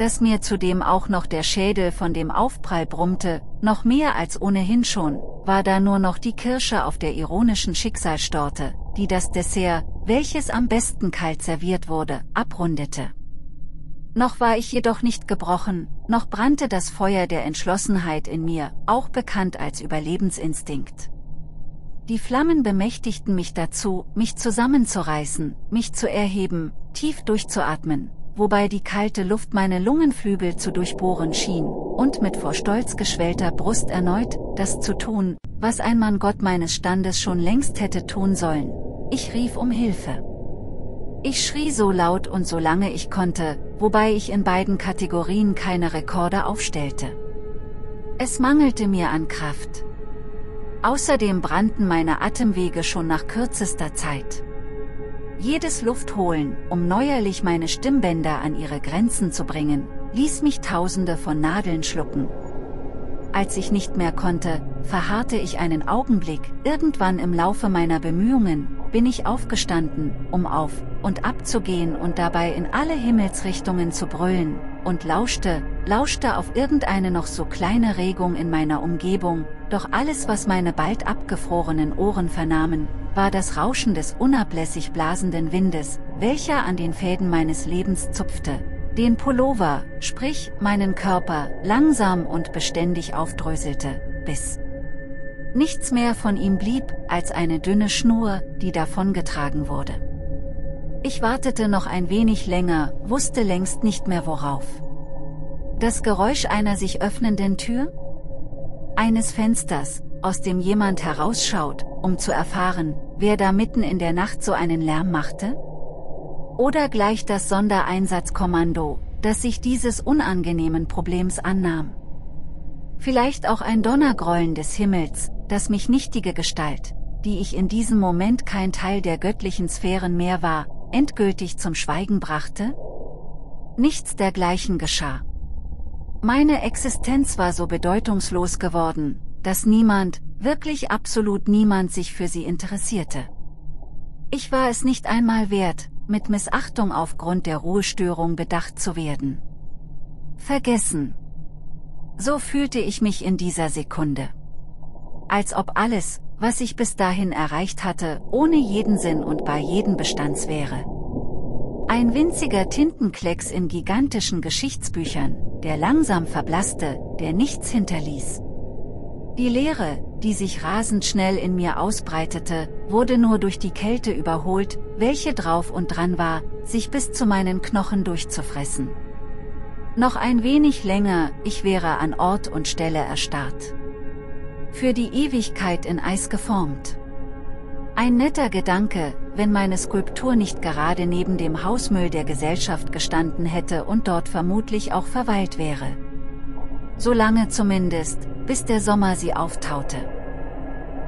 Dass mir zudem auch noch der Schädel von dem Aufprall brummte, noch mehr als ohnehin schon, war da nur noch die Kirsche auf der ironischen Schicksalstorte, die das Dessert, welches am besten kalt serviert wurde, abrundete. Noch war ich jedoch nicht gebrochen, noch brannte das Feuer der Entschlossenheit in mir, auch bekannt als Überlebensinstinkt. Die Flammen bemächtigten mich dazu, mich zusammenzureißen, mich zu erheben, tief durchzuatmen, wobei die kalte Luft meine Lungenflügel zu durchbohren schien, und mit vor Stolz geschwellter Brust erneut, das zu tun, was ein Mann Gott meines Standes schon längst hätte tun sollen. Ich rief um Hilfe. Ich schrie so laut und so lange ich konnte, wobei ich in beiden Kategorien keine Rekorde aufstellte. Es mangelte mir an Kraft. Außerdem brannten meine Atemwege schon nach kürzester Zeit. Jedes Luftholen, um neuerlich meine Stimmbänder an ihre Grenzen zu bringen, ließ mich tausende von Nadeln schlucken. Als ich nicht mehr konnte, verharrte ich einen Augenblick, irgendwann im Laufe meiner Bemühungen, bin ich aufgestanden, um auf und ab zu gehen und dabei in alle Himmelsrichtungen zu brüllen, und lauschte, lauschte auf irgendeine noch so kleine Regung in meiner Umgebung, doch alles was meine bald abgefrorenen Ohren vernahmen, war das Rauschen des unablässig blasenden Windes, welcher an den Fäden meines Lebens zupfte, den Pullover, sprich meinen Körper, langsam und beständig aufdröselte, bis nichts mehr von ihm blieb, als eine dünne Schnur, die davongetragen wurde. Ich wartete noch ein wenig länger, wusste längst nicht mehr worauf. Das Geräusch einer sich öffnenden Tür? Eines Fensters, aus dem jemand herausschaut, um zu erfahren, wer da mitten in der Nacht so einen Lärm machte? Oder gleich das Sondereinsatzkommando, das sich dieses unangenehmen Problems annahm. Vielleicht auch ein Donnergrollen des Himmels, das mich nichtige Gestalt, die ich in diesem Moment kein Teil der göttlichen Sphären mehr war, endgültig zum Schweigen brachte? Nichts dergleichen geschah. Meine Existenz war so bedeutungslos geworden, dass niemand, wirklich absolut niemand sich für sie interessierte. Ich war es nicht einmal wert, mit Missachtung aufgrund der Ruhestörung bedacht zu werden. Vergessen. So fühlte ich mich in dieser Sekunde. Als ob alles, was ich bis dahin erreicht hatte, ohne jeden Sinn und bei jeden Bestands wäre. Ein winziger Tintenklecks in gigantischen Geschichtsbüchern, der langsam verblasste, der nichts hinterließ. Die Leere, die sich rasend schnell in mir ausbreitete, wurde nur durch die Kälte überholt, welche drauf und dran war, sich bis zu meinen Knochen durchzufressen. Noch ein wenig länger, ich wäre an Ort und Stelle erstarrt. Für die Ewigkeit in Eis geformt. Ein netter Gedanke, wenn meine Skulptur nicht gerade neben dem Hausmüll der Gesellschaft gestanden hätte und dort vermutlich auch verweilt wäre. So lange zumindest, bis der Sommer sie auftaute.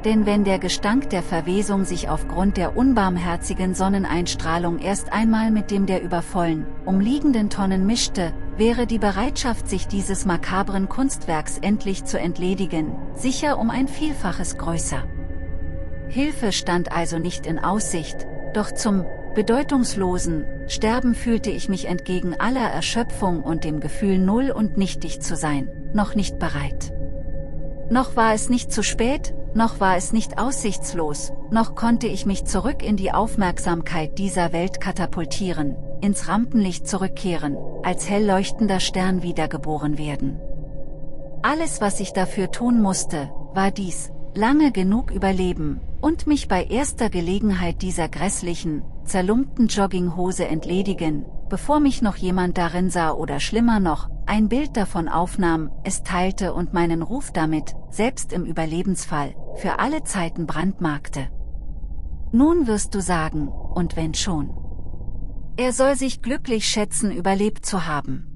Denn wenn der Gestank der Verwesung sich aufgrund der unbarmherzigen Sonneneinstrahlung erst einmal mit dem der übervollen, umliegenden Tonnen mischte, wäre die Bereitschaft sich dieses makabren Kunstwerks endlich zu entledigen, sicher um ein Vielfaches größer. Hilfe stand also nicht in Aussicht, doch zum bedeutungslosen Sterben fühlte ich mich entgegen aller Erschöpfung und dem Gefühl null und nichtig zu sein, noch nicht bereit. Noch war es nicht zu spät, noch war es nicht aussichtslos, noch konnte ich mich zurück in die Aufmerksamkeit dieser Welt katapultieren, ins Rampenlicht zurückkehren, als hell leuchtender Stern wiedergeboren werden. Alles was ich dafür tun musste, war dies, lange genug überleben, und mich bei erster Gelegenheit dieser grässlichen, zerlumpten Jogginghose entledigen, bevor mich noch jemand darin sah oder schlimmer noch, ein Bild davon aufnahm, es teilte und meinen Ruf damit, selbst im Überlebensfall, für alle Zeiten brandmarkte. Nun wirst du sagen, und wenn schon. Er soll sich glücklich schätzen, überlebt zu haben.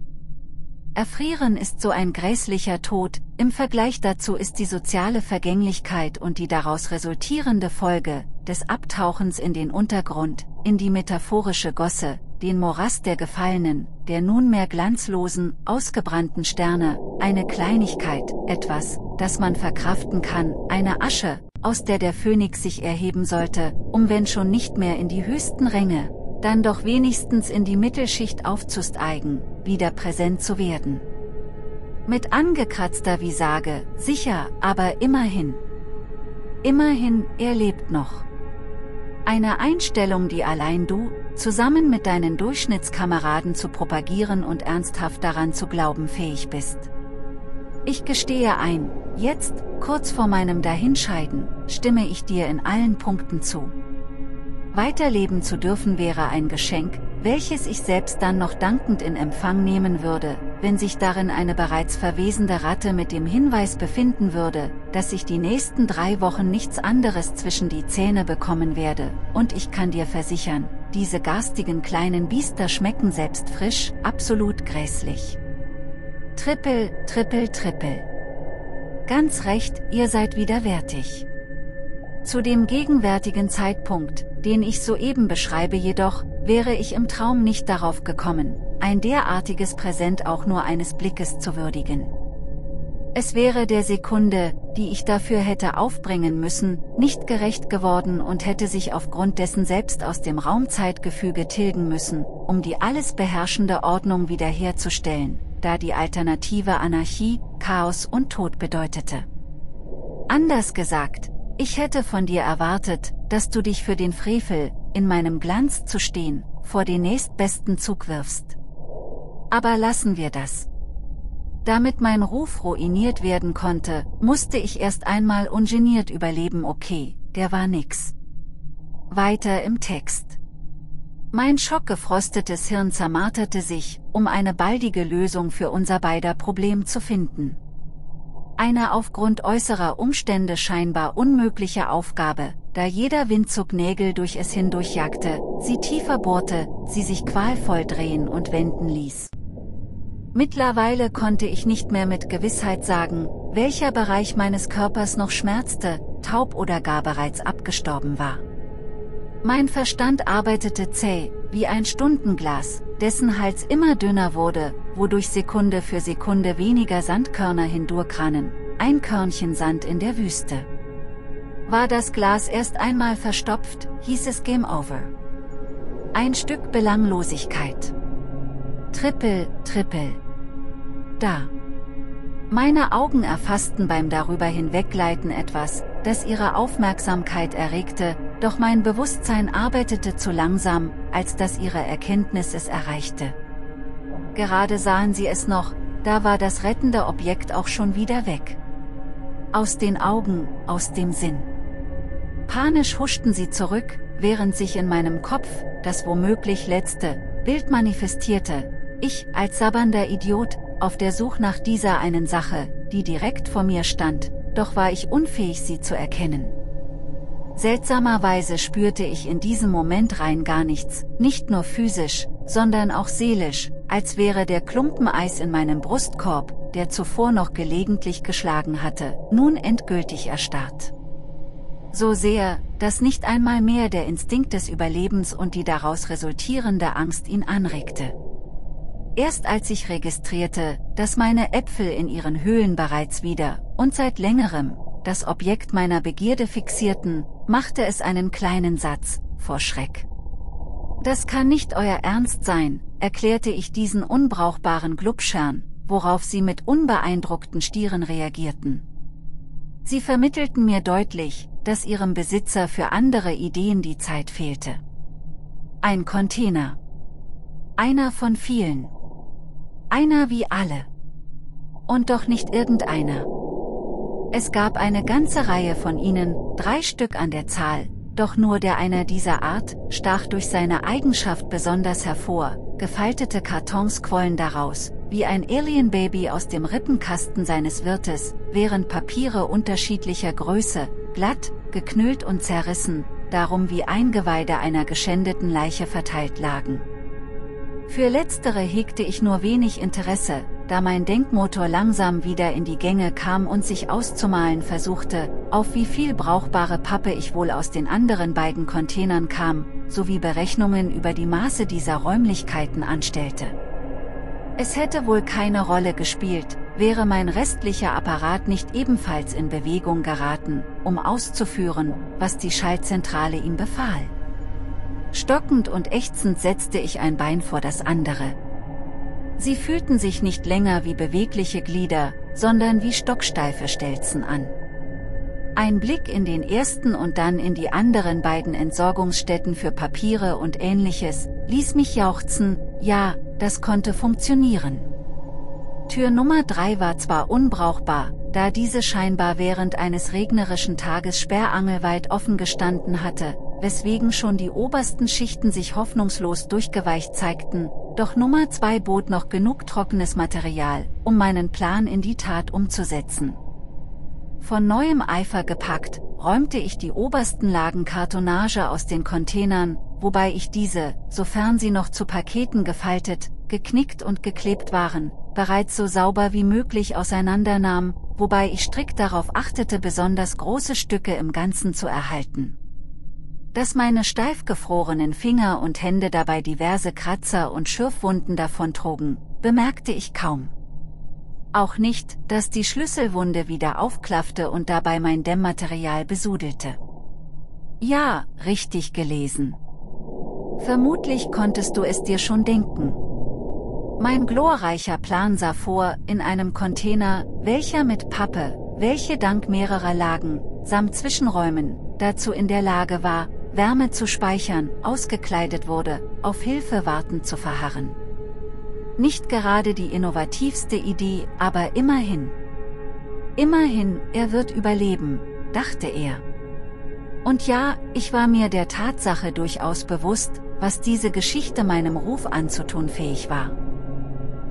Erfrieren ist so ein grässlicher Tod, im Vergleich dazu ist die soziale Vergänglichkeit und die daraus resultierende Folge, des Abtauchens in den Untergrund, in die metaphorische Gosse, den Morast der Gefallenen, der nunmehr glanzlosen, ausgebrannten Sterne, eine Kleinigkeit, etwas, das man verkraften kann, eine Asche, aus der der Phönix sich erheben sollte, um wenn schon nicht mehr in die höchsten Ränge, dann doch wenigstens in die Mittelschicht aufzusteigen, wieder präsent zu werden. Mit angekratzter Visage, sicher, aber immerhin. Immerhin, er lebt noch. Eine Einstellung, die allein du, zusammen mit deinen Durchschnittskameraden zu propagieren und ernsthaft daran zu glauben fähig bist. Ich gestehe ein, jetzt, kurz vor meinem Dahinscheiden, stimme ich dir in allen Punkten zu. Weiterleben zu dürfen wäre ein Geschenk, welches ich selbst dann noch dankend in Empfang nehmen würde, wenn sich darin eine bereits verwesende Ratte mit dem Hinweis befinden würde, dass ich die nächsten drei Wochen nichts anderes zwischen die Zähne bekommen werde, und ich kann dir versichern, diese garstigen kleinen Biester schmecken selbst frisch, absolut grässlich. Trippel, trippel, trippel. Ganz recht, ihr seid widerwärtig. Zu dem gegenwärtigen Zeitpunkt, den ich soeben beschreibe jedoch, wäre ich im Traum nicht darauf gekommen, ein derartiges Präsent auch nur eines Blickes zu würdigen. Es wäre der Sekunde, die ich dafür hätte aufbringen müssen, nicht gerecht geworden und hätte sich aufgrund dessen selbst aus dem Raumzeitgefüge tilgen müssen, um die alles beherrschende Ordnung wiederherzustellen, da die Alternative Anarchie, Chaos und Tod bedeutete. Anders gesagt, ich hätte von dir erwartet, dass du dich für den Frevel, in meinem Glanz zu stehen, vor den nächstbesten Zug wirfst. Aber lassen wir das. Damit mein Ruf ruiniert werden konnte, musste ich erst einmal ungeniert überleben okay, der war nix. Weiter im Text. Mein schockgefrostetes Hirn zermarterte sich, um eine baldige Lösung für unser beider Problem zu finden. Eine aufgrund äußerer Umstände scheinbar unmögliche Aufgabe, da jeder Windzug Nägel durch es hindurchjagte, sie tiefer bohrte, sie sich qualvoll drehen und wenden ließ. Mittlerweile konnte ich nicht mehr mit Gewissheit sagen, welcher Bereich meines Körpers noch schmerzte, taub oder gar bereits abgestorben war. Mein Verstand arbeitete zäh, wie ein Stundenglas, dessen Hals immer dünner wurde, wodurch Sekunde für Sekunde weniger Sandkörner hindurchrannen, ein Körnchen Sand in der Wüste. War das Glas erst einmal verstopft, hieß es Game Over. Ein Stück Belanglosigkeit. Trippel, trippel. Da. Meine Augen erfassten beim darüber hinweggleiten etwas, das ihre Aufmerksamkeit erregte, doch mein Bewusstsein arbeitete zu langsam, als dass ihre Erkenntnis es erreichte. Gerade sahen sie es noch, da war das rettende Objekt auch schon wieder weg. Aus den Augen, aus dem Sinn. Panisch huschten sie zurück, während sich in meinem Kopf, das womöglich letzte, Bild manifestierte, ich, als sabbernder Idiot, auf der Such nach dieser einen Sache, die direkt vor mir stand, doch war ich unfähig sie zu erkennen. Seltsamerweise spürte ich in diesem Moment rein gar nichts, nicht nur physisch, sondern auch seelisch, als wäre der Klumpen Eis in meinem Brustkorb, der zuvor noch gelegentlich geschlagen hatte, nun endgültig erstarrt. So sehr, dass nicht einmal mehr der Instinkt des Überlebens und die daraus resultierende Angst ihn anregte. Erst als ich registrierte, dass meine Äpfel in ihren Höhlen bereits wieder, und seit längerem, das Objekt meiner Begierde fixierten, machte es einen kleinen Satz, vor Schreck. Das kann nicht euer Ernst sein, erklärte ich diesen unbrauchbaren Glubschern, worauf sie mit unbeeindruckten Stieren reagierten. Sie vermittelten mir deutlich, dass ihrem Besitzer für andere Ideen die Zeit fehlte. Ein Container. Einer von vielen. Einer wie alle. Und doch nicht irgendeiner. Es gab eine ganze Reihe von ihnen, drei Stück an der Zahl, doch nur der einer dieser Art, stach durch seine Eigenschaft besonders hervor, gefaltete Kartons quollen daraus, wie ein Alien-Baby aus dem Rippenkasten seines Wirtes, während Papiere unterschiedlicher Größe, glatt, geknüllt und zerrissen, darum wie Eingeweide einer geschändeten Leiche verteilt lagen. Für letztere hegte ich nur wenig Interesse, da mein Denkmotor langsam wieder in die Gänge kam und sich auszumalen versuchte, auf wie viel brauchbare Pappe ich wohl aus den anderen beiden Containern kam, sowie Berechnungen über die Maße dieser Räumlichkeiten anstellte. Es hätte wohl keine Rolle gespielt, wäre mein restlicher Apparat nicht ebenfalls in Bewegung geraten, um auszuführen, was die Schaltzentrale ihm befahl. Stockend und ächzend setzte ich ein Bein vor das andere. Sie fühlten sich nicht länger wie bewegliche Glieder, sondern wie stocksteife Stelzen an. Ein Blick in den ersten und dann in die anderen beiden Entsorgungsstätten für Papiere und ähnliches, ließ mich jauchzen, ja, das konnte funktionieren. Tür Nummer 3 war zwar unbrauchbar, da diese scheinbar während eines regnerischen Tages sperrangelweit offen gestanden hatte, weswegen schon die obersten Schichten sich hoffnungslos durchgeweicht zeigten, doch Nummer 2 bot noch genug trockenes Material, um meinen Plan in die Tat umzusetzen. Von neuem Eifer gepackt, räumte ich die obersten Lagen Kartonage aus den Containern, wobei ich diese, sofern sie noch zu Paketen gefaltet, geknickt und geklebt waren, bereits so sauber wie möglich auseinandernahm, wobei ich strikt darauf achtete besonders große Stücke im Ganzen zu erhalten dass meine steif gefrorenen Finger und Hände dabei diverse Kratzer und Schürfwunden davontrugen, bemerkte ich kaum. Auch nicht, dass die Schlüsselwunde wieder aufklaffte und dabei mein Dämmmaterial besudelte. Ja, richtig gelesen. Vermutlich konntest du es dir schon denken. Mein glorreicher Plan sah vor, in einem Container, welcher mit Pappe, welche dank mehrerer Lagen, samt Zwischenräumen, dazu in der Lage war, Wärme zu speichern, ausgekleidet wurde, auf Hilfe wartend zu verharren. Nicht gerade die innovativste Idee, aber immerhin. Immerhin, er wird überleben, dachte er. Und ja, ich war mir der Tatsache durchaus bewusst, was diese Geschichte meinem Ruf anzutun fähig war.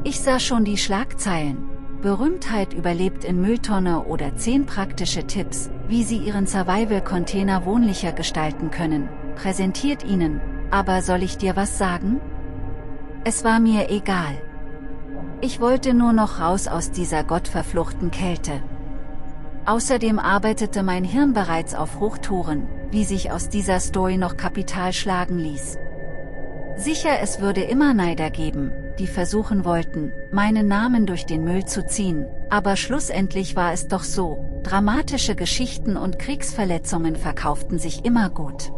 Ich sah schon die Schlagzeilen, Berühmtheit überlebt in Mülltonne oder 10 praktische Tipps, wie Sie Ihren Survival-Container wohnlicher gestalten können, präsentiert Ihnen, aber soll ich dir was sagen? Es war mir egal. Ich wollte nur noch raus aus dieser gottverfluchten Kälte. Außerdem arbeitete mein Hirn bereits auf Hochtouren, wie sich aus dieser Story noch Kapital schlagen ließ. Sicher es würde immer Neider geben, die versuchen wollten, meinen Namen durch den Müll zu ziehen, aber schlussendlich war es doch so, dramatische Geschichten und Kriegsverletzungen verkauften sich immer gut.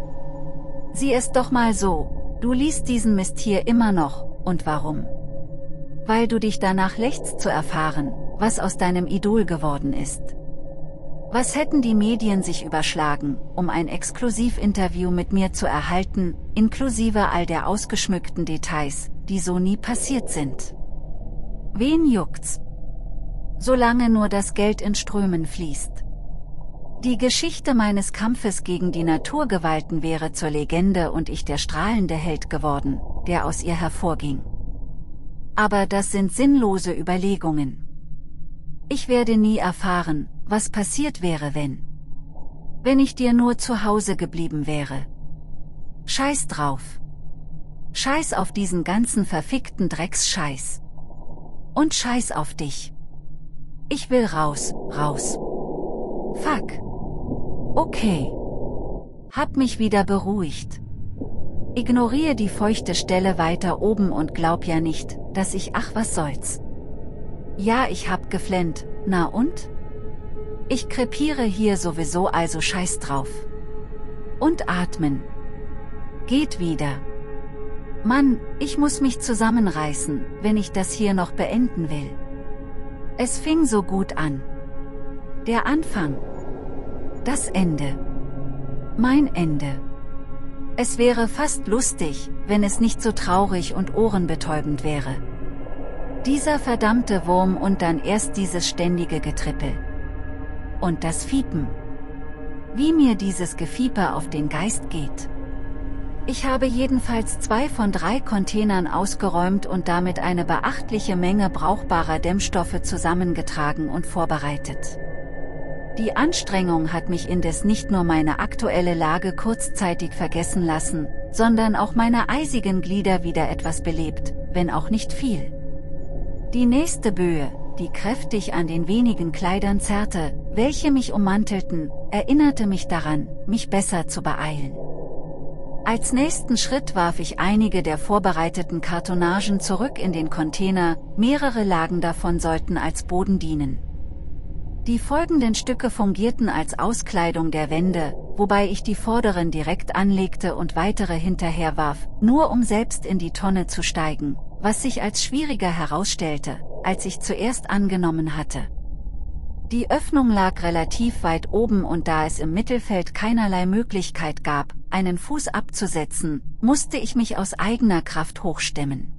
Sieh es doch mal so, du liest diesen Mist hier immer noch, und warum? Weil du dich danach lächst zu erfahren, was aus deinem Idol geworden ist. Was hätten die Medien sich überschlagen, um ein Exklusivinterview mit mir zu erhalten, inklusive all der ausgeschmückten Details, die so nie passiert sind? Wen juckt's? Solange nur das Geld in Strömen fließt. Die Geschichte meines Kampfes gegen die Naturgewalten wäre zur Legende und ich der strahlende Held geworden, der aus ihr hervorging. Aber das sind sinnlose Überlegungen. Ich werde nie erfahren, was passiert wäre wenn. Wenn ich dir nur zu Hause geblieben wäre. Scheiß drauf. Scheiß auf diesen ganzen verfickten Drecksscheiß. Und scheiß auf dich. Ich will raus, raus. Fuck. Okay. Hab mich wieder beruhigt. Ignoriere die feuchte Stelle weiter oben und glaub ja nicht, dass ich ach was soll's. Ja ich hab geflennt, na und? Ich krepiere hier sowieso also scheiß drauf. Und atmen. Geht wieder. Mann, ich muss mich zusammenreißen, wenn ich das hier noch beenden will. Es fing so gut an. Der Anfang. Das Ende. Mein Ende. Es wäre fast lustig, wenn es nicht so traurig und ohrenbetäubend wäre. Dieser verdammte Wurm und dann erst dieses ständige Getrippel. Und das Fiepen. Wie mir dieses Gefieper auf den Geist geht. Ich habe jedenfalls zwei von drei Containern ausgeräumt und damit eine beachtliche Menge brauchbarer Dämmstoffe zusammengetragen und vorbereitet. Die Anstrengung hat mich indes nicht nur meine aktuelle Lage kurzzeitig vergessen lassen, sondern auch meine eisigen Glieder wieder etwas belebt, wenn auch nicht viel. Die nächste Böe, die kräftig an den wenigen Kleidern zerrte, welche mich ummantelten, erinnerte mich daran, mich besser zu beeilen. Als nächsten Schritt warf ich einige der vorbereiteten Kartonagen zurück in den Container, mehrere Lagen davon sollten als Boden dienen. Die folgenden Stücke fungierten als Auskleidung der Wände, wobei ich die vorderen direkt anlegte und weitere hinterher warf, nur um selbst in die Tonne zu steigen, was sich als schwieriger herausstellte, als ich zuerst angenommen hatte. Die Öffnung lag relativ weit oben und da es im Mittelfeld keinerlei Möglichkeit gab, einen Fuß abzusetzen, musste ich mich aus eigener Kraft hochstemmen.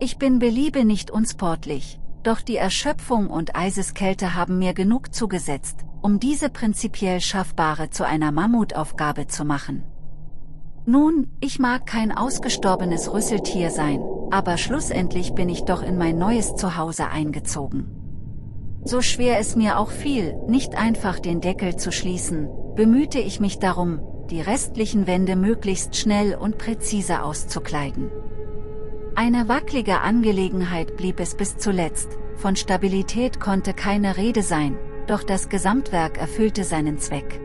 Ich bin beliebe nicht unsportlich, doch die Erschöpfung und Eiseskälte haben mir genug zugesetzt, um diese prinzipiell schaffbare zu einer Mammutaufgabe zu machen. Nun, ich mag kein ausgestorbenes Rüsseltier sein, aber schlussendlich bin ich doch in mein neues Zuhause eingezogen. So schwer es mir auch fiel, nicht einfach den Deckel zu schließen, bemühte ich mich darum, die restlichen Wände möglichst schnell und präzise auszukleiden. Eine wackelige Angelegenheit blieb es bis zuletzt, von Stabilität konnte keine Rede sein, doch das Gesamtwerk erfüllte seinen Zweck.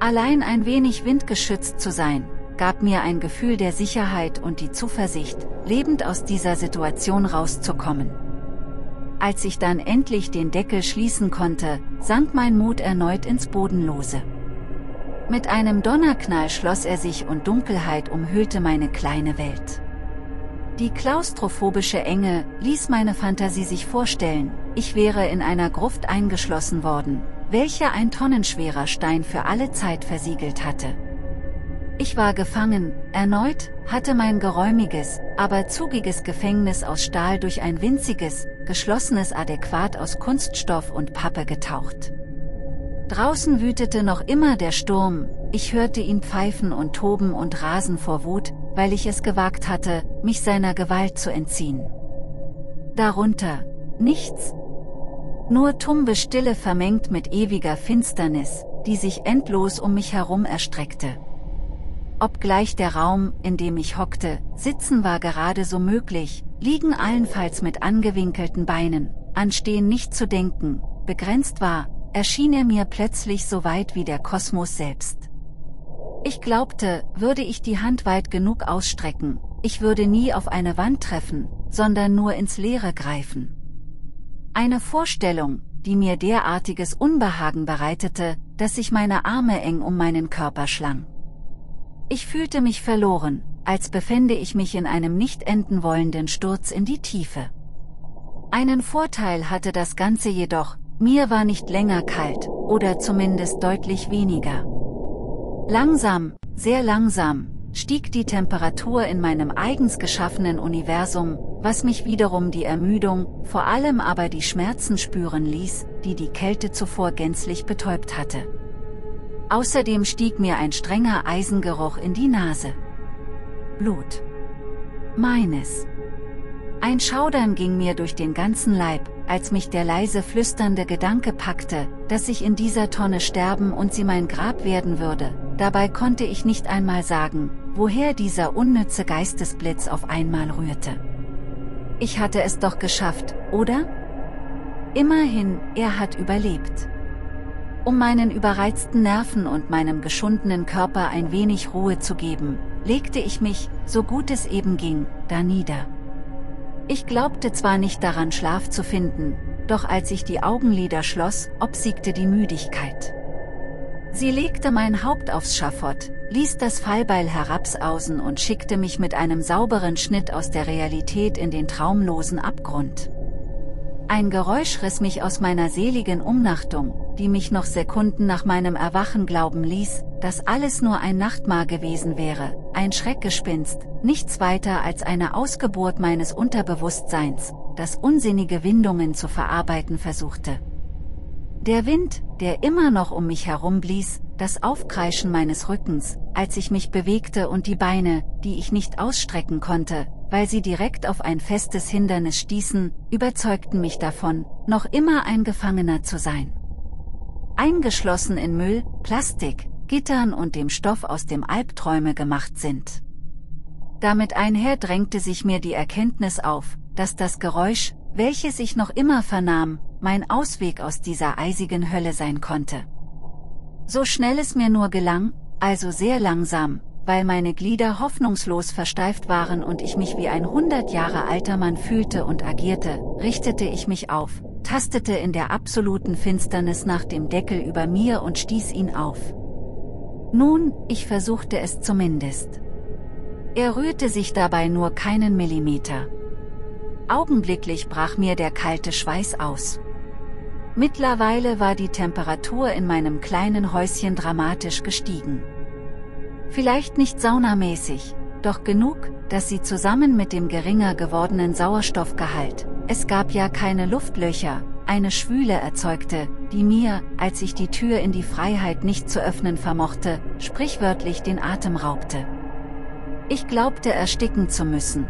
Allein ein wenig windgeschützt zu sein, gab mir ein Gefühl der Sicherheit und die Zuversicht, lebend aus dieser Situation rauszukommen. Als ich dann endlich den Deckel schließen konnte, sank mein Mut erneut ins Bodenlose. Mit einem Donnerknall schloss er sich und Dunkelheit umhüllte meine kleine Welt. Die klaustrophobische Enge ließ meine Fantasie sich vorstellen, ich wäre in einer Gruft eingeschlossen worden, welche ein tonnenschwerer Stein für alle Zeit versiegelt hatte. Ich war gefangen, erneut, hatte mein geräumiges, aber zugiges Gefängnis aus Stahl durch ein winziges, geschlossenes Adäquat aus Kunststoff und Pappe getaucht. Draußen wütete noch immer der Sturm, ich hörte ihn pfeifen und toben und rasen vor Wut, weil ich es gewagt hatte, mich seiner Gewalt zu entziehen. Darunter, nichts. Nur tumbe Stille vermengt mit ewiger Finsternis, die sich endlos um mich herum erstreckte. Obgleich der Raum, in dem ich hockte, sitzen war gerade so möglich, liegen allenfalls mit angewinkelten Beinen, an Stehen nicht zu denken, begrenzt war, erschien er mir plötzlich so weit wie der Kosmos selbst. Ich glaubte, würde ich die Hand weit genug ausstrecken, ich würde nie auf eine Wand treffen, sondern nur ins Leere greifen. Eine Vorstellung, die mir derartiges Unbehagen bereitete, dass sich meine Arme eng um meinen Körper schlang. Ich fühlte mich verloren, als befände ich mich in einem nicht enden wollenden Sturz in die Tiefe. Einen Vorteil hatte das Ganze jedoch, mir war nicht länger kalt, oder zumindest deutlich weniger. Langsam, sehr langsam, stieg die Temperatur in meinem eigens geschaffenen Universum, was mich wiederum die Ermüdung, vor allem aber die Schmerzen spüren ließ, die die Kälte zuvor gänzlich betäubt hatte. Außerdem stieg mir ein strenger Eisengeruch in die Nase. Blut. Meines. Ein Schaudern ging mir durch den ganzen Leib, als mich der leise flüsternde Gedanke packte, dass ich in dieser Tonne sterben und sie mein Grab werden würde, dabei konnte ich nicht einmal sagen, woher dieser unnütze Geistesblitz auf einmal rührte. Ich hatte es doch geschafft, oder? Immerhin, er hat überlebt. Um meinen überreizten Nerven und meinem geschundenen Körper ein wenig Ruhe zu geben, legte ich mich, so gut es eben ging, da nieder. Ich glaubte zwar nicht daran Schlaf zu finden, doch als ich die Augenlider schloss, obsiegte die Müdigkeit. Sie legte mein Haupt aufs Schafott, ließ das Fallbeil herabsausen und schickte mich mit einem sauberen Schnitt aus der Realität in den traumlosen Abgrund. Ein Geräusch riss mich aus meiner seligen Umnachtung, die mich noch Sekunden nach meinem Erwachen glauben ließ, dass alles nur ein Nachtmar gewesen wäre, ein Schreckgespinst, nichts weiter als eine Ausgeburt meines Unterbewusstseins, das unsinnige Windungen zu verarbeiten versuchte. Der Wind, der immer noch um mich herum blies, das Aufkreischen meines Rückens, als ich mich bewegte und die Beine, die ich nicht ausstrecken konnte, weil sie direkt auf ein festes Hindernis stießen, überzeugten mich davon, noch immer ein Gefangener zu sein. Eingeschlossen in Müll, Plastik, Gittern und dem Stoff aus dem Albträume gemacht sind. Damit einher drängte sich mir die Erkenntnis auf, dass das Geräusch, welches ich noch immer vernahm, mein Ausweg aus dieser eisigen Hölle sein konnte. So schnell es mir nur gelang, also sehr langsam, weil meine Glieder hoffnungslos versteift waren und ich mich wie ein hundert Jahre alter Mann fühlte und agierte, richtete ich mich auf, tastete in der absoluten Finsternis nach dem Deckel über mir und stieß ihn auf. Nun, ich versuchte es zumindest. Er rührte sich dabei nur keinen Millimeter. Augenblicklich brach mir der kalte Schweiß aus. Mittlerweile war die Temperatur in meinem kleinen Häuschen dramatisch gestiegen. Vielleicht nicht saunamäßig, doch genug, dass sie zusammen mit dem geringer gewordenen Sauerstoffgehalt, es gab ja keine Luftlöcher, eine Schwüle erzeugte, die mir, als ich die Tür in die Freiheit nicht zu öffnen vermochte, sprichwörtlich den Atem raubte. Ich glaubte ersticken zu müssen.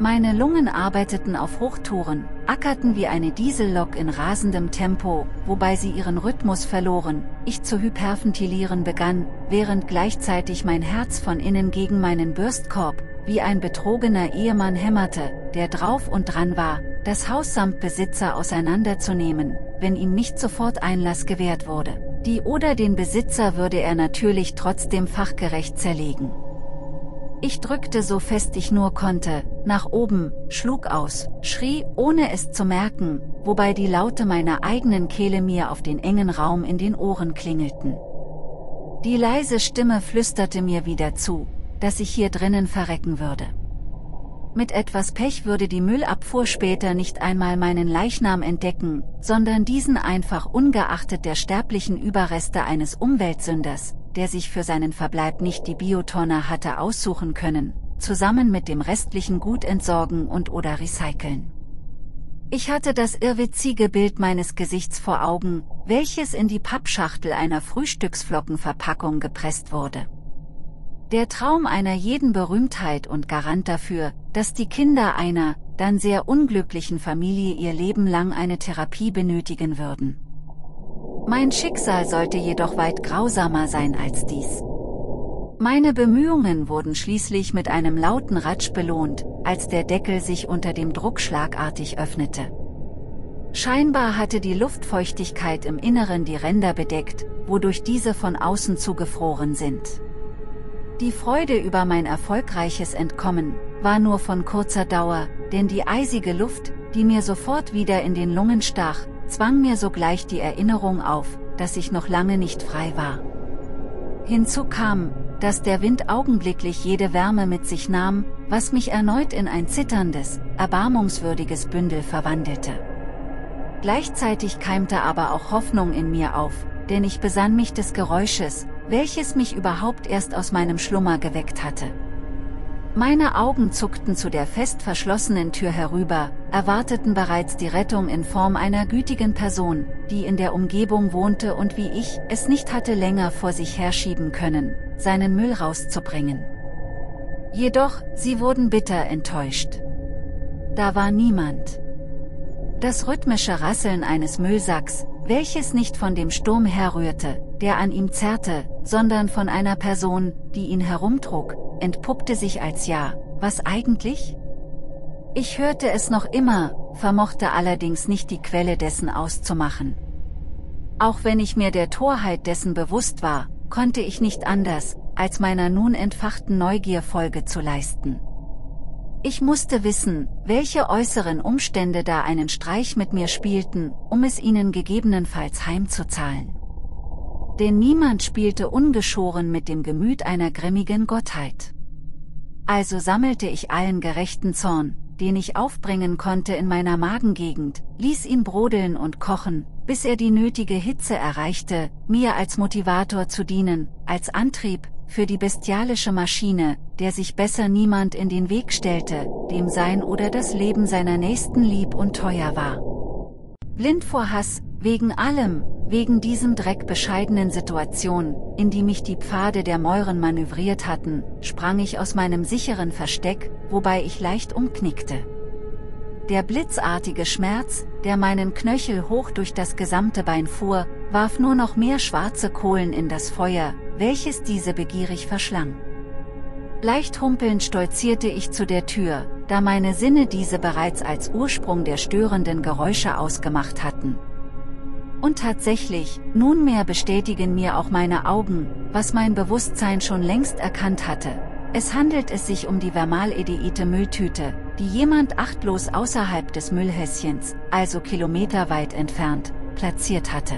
Meine Lungen arbeiteten auf Hochtouren, ackerten wie eine Diesellok in rasendem Tempo, wobei sie ihren Rhythmus verloren, ich zu hyperventilieren begann, während gleichzeitig mein Herz von innen gegen meinen Bürstkorb, wie ein betrogener Ehemann hämmerte, der drauf und dran war, das Haus samt Besitzer auseinanderzunehmen, wenn ihm nicht sofort Einlass gewährt wurde. Die oder den Besitzer würde er natürlich trotzdem fachgerecht zerlegen. Ich drückte so fest ich nur konnte, nach oben, schlug aus, schrie, ohne es zu merken, wobei die Laute meiner eigenen Kehle mir auf den engen Raum in den Ohren klingelten. Die leise Stimme flüsterte mir wieder zu, dass ich hier drinnen verrecken würde. Mit etwas Pech würde die Müllabfuhr später nicht einmal meinen Leichnam entdecken, sondern diesen einfach ungeachtet der sterblichen Überreste eines Umweltsünders, der sich für seinen Verbleib nicht die Biotonne hatte aussuchen können, zusammen mit dem restlichen Gut entsorgen und oder recyceln. Ich hatte das irrwitzige Bild meines Gesichts vor Augen, welches in die Pappschachtel einer Frühstücksflockenverpackung gepresst wurde. Der Traum einer jeden Berühmtheit und Garant dafür, dass die Kinder einer, dann sehr unglücklichen Familie ihr Leben lang eine Therapie benötigen würden. Mein Schicksal sollte jedoch weit grausamer sein als dies. Meine Bemühungen wurden schließlich mit einem lauten Ratsch belohnt, als der Deckel sich unter dem Druck schlagartig öffnete. Scheinbar hatte die Luftfeuchtigkeit im Inneren die Ränder bedeckt, wodurch diese von außen zugefroren sind. Die Freude über mein erfolgreiches Entkommen war nur von kurzer Dauer, denn die eisige Luft, die mir sofort wieder in den Lungen stach, zwang mir sogleich die Erinnerung auf, dass ich noch lange nicht frei war. Hinzu kam, dass der Wind augenblicklich jede Wärme mit sich nahm, was mich erneut in ein zitterndes, erbarmungswürdiges Bündel verwandelte. Gleichzeitig keimte aber auch Hoffnung in mir auf, denn ich besann mich des Geräusches, welches mich überhaupt erst aus meinem Schlummer geweckt hatte. Meine Augen zuckten zu der fest verschlossenen Tür herüber, erwarteten bereits die Rettung in Form einer gütigen Person, die in der Umgebung wohnte und wie ich es nicht hatte länger vor sich herschieben können, seinen Müll rauszubringen. Jedoch, sie wurden bitter enttäuscht. Da war niemand. Das rhythmische Rasseln eines Müllsacks, welches nicht von dem Sturm herrührte, der an ihm zerrte, sondern von einer Person, die ihn herumtrug, entpuppte sich als Ja, was eigentlich? Ich hörte es noch immer, vermochte allerdings nicht die Quelle dessen auszumachen. Auch wenn ich mir der Torheit dessen bewusst war, konnte ich nicht anders, als meiner nun entfachten Neugier Folge zu leisten. Ich musste wissen, welche äußeren Umstände da einen Streich mit mir spielten, um es ihnen gegebenenfalls heimzuzahlen. Denn niemand spielte ungeschoren mit dem Gemüt einer grimmigen Gottheit. Also sammelte ich allen gerechten Zorn, den ich aufbringen konnte in meiner Magengegend, ließ ihn brodeln und kochen, bis er die nötige Hitze erreichte, mir als Motivator zu dienen, als Antrieb, für die bestialische Maschine, der sich besser niemand in den Weg stellte, dem sein oder das Leben seiner Nächsten lieb und teuer war. Blind vor Hass, wegen allem, wegen diesem Dreck bescheidenen Situation, in die mich die Pfade der Mäuren manövriert hatten, sprang ich aus meinem sicheren Versteck, wobei ich leicht umknickte. Der blitzartige Schmerz, der meinen Knöchel hoch durch das gesamte Bein fuhr, warf nur noch mehr schwarze Kohlen in das Feuer, welches diese begierig verschlang. Leicht humpelnd stolzierte ich zu der Tür, da meine Sinne diese bereits als Ursprung der störenden Geräusche ausgemacht hatten. Und tatsächlich, nunmehr bestätigen mir auch meine Augen, was mein Bewusstsein schon längst erkannt hatte. Es handelt es sich um die Vermaledeite Mülltüte, die jemand achtlos außerhalb des Müllhäschens, also kilometerweit entfernt, platziert hatte.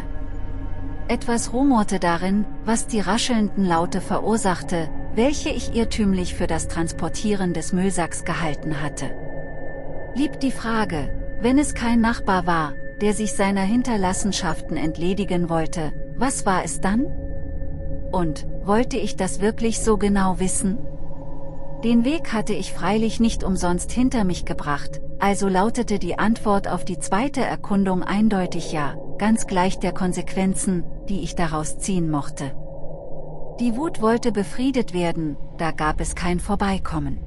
Etwas rumorte darin, was die raschelnden Laute verursachte, welche ich irrtümlich für das Transportieren des Müllsacks gehalten hatte. Blieb die Frage, wenn es kein Nachbar war, der sich seiner Hinterlassenschaften entledigen wollte, was war es dann? Und, wollte ich das wirklich so genau wissen? Den Weg hatte ich freilich nicht umsonst hinter mich gebracht, also lautete die Antwort auf die zweite Erkundung eindeutig ja, ganz gleich der Konsequenzen, die ich daraus ziehen mochte. Die Wut wollte befriedet werden, da gab es kein Vorbeikommen.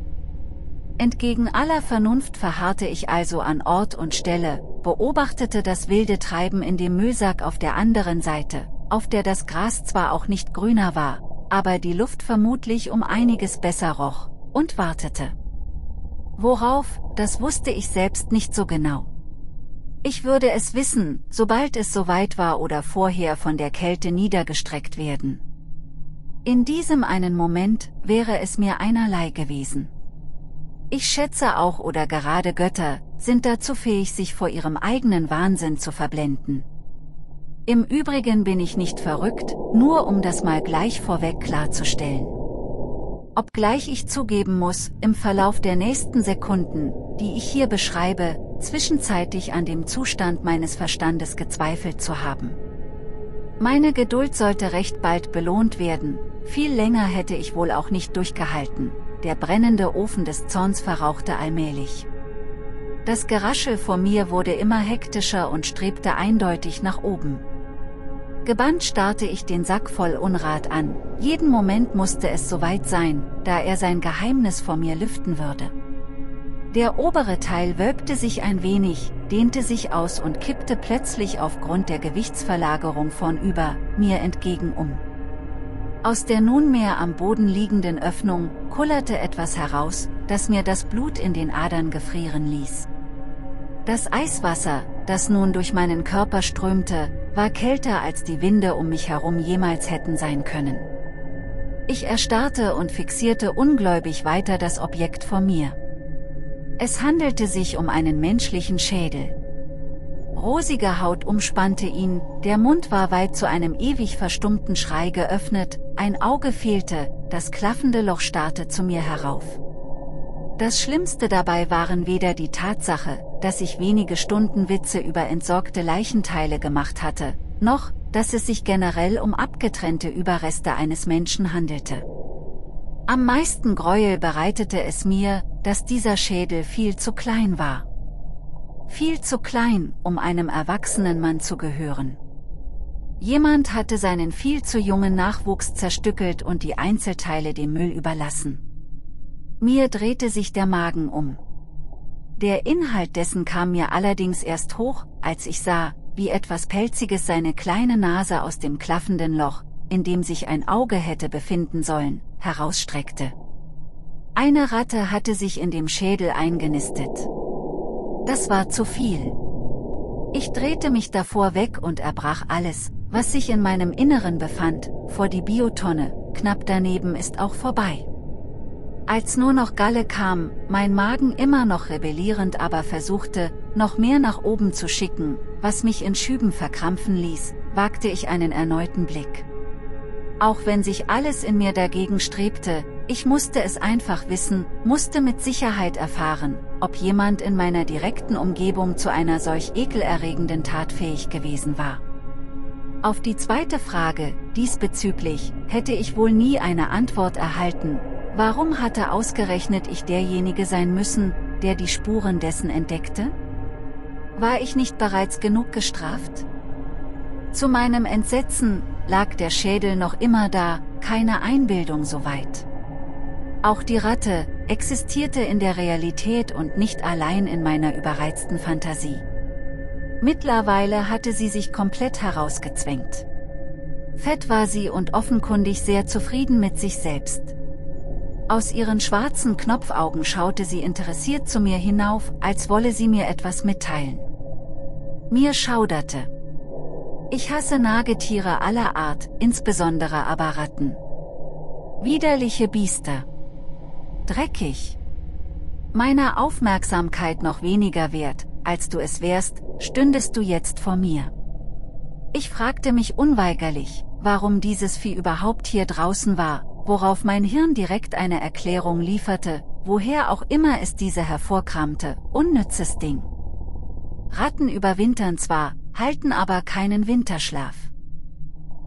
Entgegen aller Vernunft verharrte ich also an Ort und Stelle, beobachtete das wilde Treiben in dem Müllsack auf der anderen Seite, auf der das Gras zwar auch nicht grüner war, aber die Luft vermutlich um einiges besser roch, und wartete. Worauf, das wusste ich selbst nicht so genau. Ich würde es wissen, sobald es soweit war oder vorher von der Kälte niedergestreckt werden. In diesem einen Moment wäre es mir einerlei gewesen. Ich schätze auch oder gerade Götter, sind dazu fähig sich vor ihrem eigenen Wahnsinn zu verblenden. Im Übrigen bin ich nicht verrückt, nur um das mal gleich vorweg klarzustellen. Obgleich ich zugeben muss, im Verlauf der nächsten Sekunden, die ich hier beschreibe, zwischenzeitlich an dem Zustand meines Verstandes gezweifelt zu haben. Meine Geduld sollte recht bald belohnt werden, viel länger hätte ich wohl auch nicht durchgehalten, der brennende Ofen des Zorns verrauchte allmählich. Das Geraschel vor mir wurde immer hektischer und strebte eindeutig nach oben. Gebannt starrte ich den Sack voll Unrat an, jeden Moment musste es soweit sein, da er sein Geheimnis vor mir lüften würde. Der obere Teil wölbte sich ein wenig, dehnte sich aus und kippte plötzlich aufgrund der Gewichtsverlagerung vornüber, mir entgegen um. Aus der nunmehr am Boden liegenden Öffnung kullerte etwas heraus, das mir das Blut in den Adern gefrieren ließ. Das Eiswasser, das nun durch meinen Körper strömte, war kälter als die Winde um mich herum jemals hätten sein können. Ich erstarrte und fixierte ungläubig weiter das Objekt vor mir. Es handelte sich um einen menschlichen Schädel. Rosige Haut umspannte ihn, der Mund war weit zu einem ewig verstummten Schrei geöffnet, ein Auge fehlte, das klaffende Loch starrte zu mir herauf. Das Schlimmste dabei waren weder die Tatsache, dass ich wenige Stunden Witze über entsorgte Leichenteile gemacht hatte, noch, dass es sich generell um abgetrennte Überreste eines Menschen handelte. Am meisten Gräuel bereitete es mir, dass dieser Schädel viel zu klein war. Viel zu klein, um einem erwachsenen Mann zu gehören. Jemand hatte seinen viel zu jungen Nachwuchs zerstückelt und die Einzelteile dem Müll überlassen. Mir drehte sich der Magen um. Der Inhalt dessen kam mir allerdings erst hoch, als ich sah, wie etwas Pelziges seine kleine Nase aus dem klaffenden Loch, in dem sich ein Auge hätte befinden sollen, herausstreckte. Eine Ratte hatte sich in dem Schädel eingenistet. Das war zu viel. Ich drehte mich davor weg und erbrach alles, was sich in meinem Inneren befand, vor die Biotonne, knapp daneben ist auch vorbei. Als nur noch Galle kam, mein Magen immer noch rebellierend aber versuchte, noch mehr nach oben zu schicken, was mich in Schüben verkrampfen ließ, wagte ich einen erneuten Blick. Auch wenn sich alles in mir dagegen strebte, ich musste es einfach wissen, musste mit Sicherheit erfahren, ob jemand in meiner direkten Umgebung zu einer solch ekelerregenden Tat fähig gewesen war. Auf die zweite Frage, diesbezüglich, hätte ich wohl nie eine Antwort erhalten, warum hatte ausgerechnet ich derjenige sein müssen, der die Spuren dessen entdeckte? War ich nicht bereits genug gestraft? Zu meinem Entsetzen lag der Schädel noch immer da, keine Einbildung soweit. Auch die Ratte existierte in der Realität und nicht allein in meiner überreizten Fantasie. Mittlerweile hatte sie sich komplett herausgezwängt. Fett war sie und offenkundig sehr zufrieden mit sich selbst. Aus ihren schwarzen Knopfaugen schaute sie interessiert zu mir hinauf, als wolle sie mir etwas mitteilen. Mir schauderte. Ich hasse Nagetiere aller Art, insbesondere aber Ratten. Widerliche Biester. Dreckig. Meiner Aufmerksamkeit noch weniger wert, als du es wärst, stündest du jetzt vor mir. Ich fragte mich unweigerlich, warum dieses Vieh überhaupt hier draußen war, worauf mein Hirn direkt eine Erklärung lieferte, woher auch immer es diese hervorkramte, unnützes Ding. Ratten überwintern zwar, halten aber keinen Winterschlaf.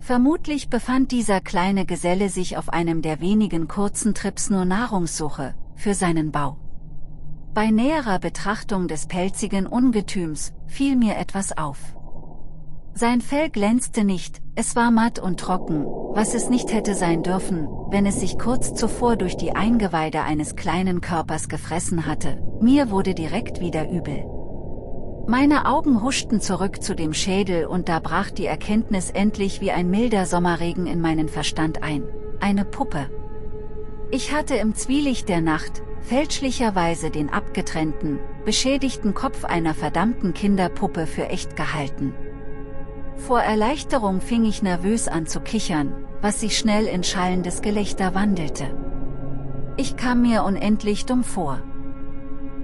Vermutlich befand dieser kleine Geselle sich auf einem der wenigen kurzen Trips nur Nahrungssuche, für seinen Bau. Bei näherer Betrachtung des pelzigen Ungetüms, fiel mir etwas auf. Sein Fell glänzte nicht, es war matt und trocken, was es nicht hätte sein dürfen, wenn es sich kurz zuvor durch die Eingeweide eines kleinen Körpers gefressen hatte, mir wurde direkt wieder übel. Meine Augen huschten zurück zu dem Schädel und da brach die Erkenntnis endlich wie ein milder Sommerregen in meinen Verstand ein. Eine Puppe. Ich hatte im Zwielicht der Nacht, fälschlicherweise den abgetrennten, beschädigten Kopf einer verdammten Kinderpuppe für echt gehalten. Vor Erleichterung fing ich nervös an zu kichern, was sich schnell in schallendes Gelächter wandelte. Ich kam mir unendlich dumm vor.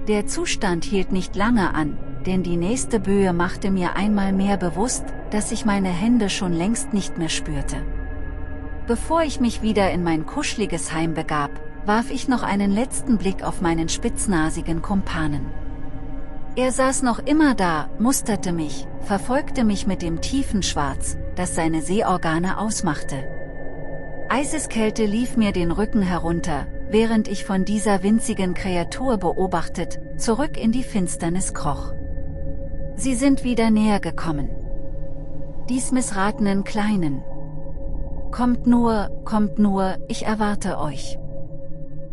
Der Zustand hielt nicht lange an, denn die nächste Böe machte mir einmal mehr bewusst, dass ich meine Hände schon längst nicht mehr spürte. Bevor ich mich wieder in mein kuscheliges Heim begab, warf ich noch einen letzten Blick auf meinen spitznasigen Kumpanen. Er saß noch immer da, musterte mich, verfolgte mich mit dem tiefen Schwarz, das seine Sehorgane ausmachte. Eiseskälte lief mir den Rücken herunter, während ich von dieser winzigen Kreatur beobachtet, zurück in die Finsternis kroch. Sie sind wieder näher gekommen. Dies missratenen Kleinen. Kommt nur, kommt nur, ich erwarte euch.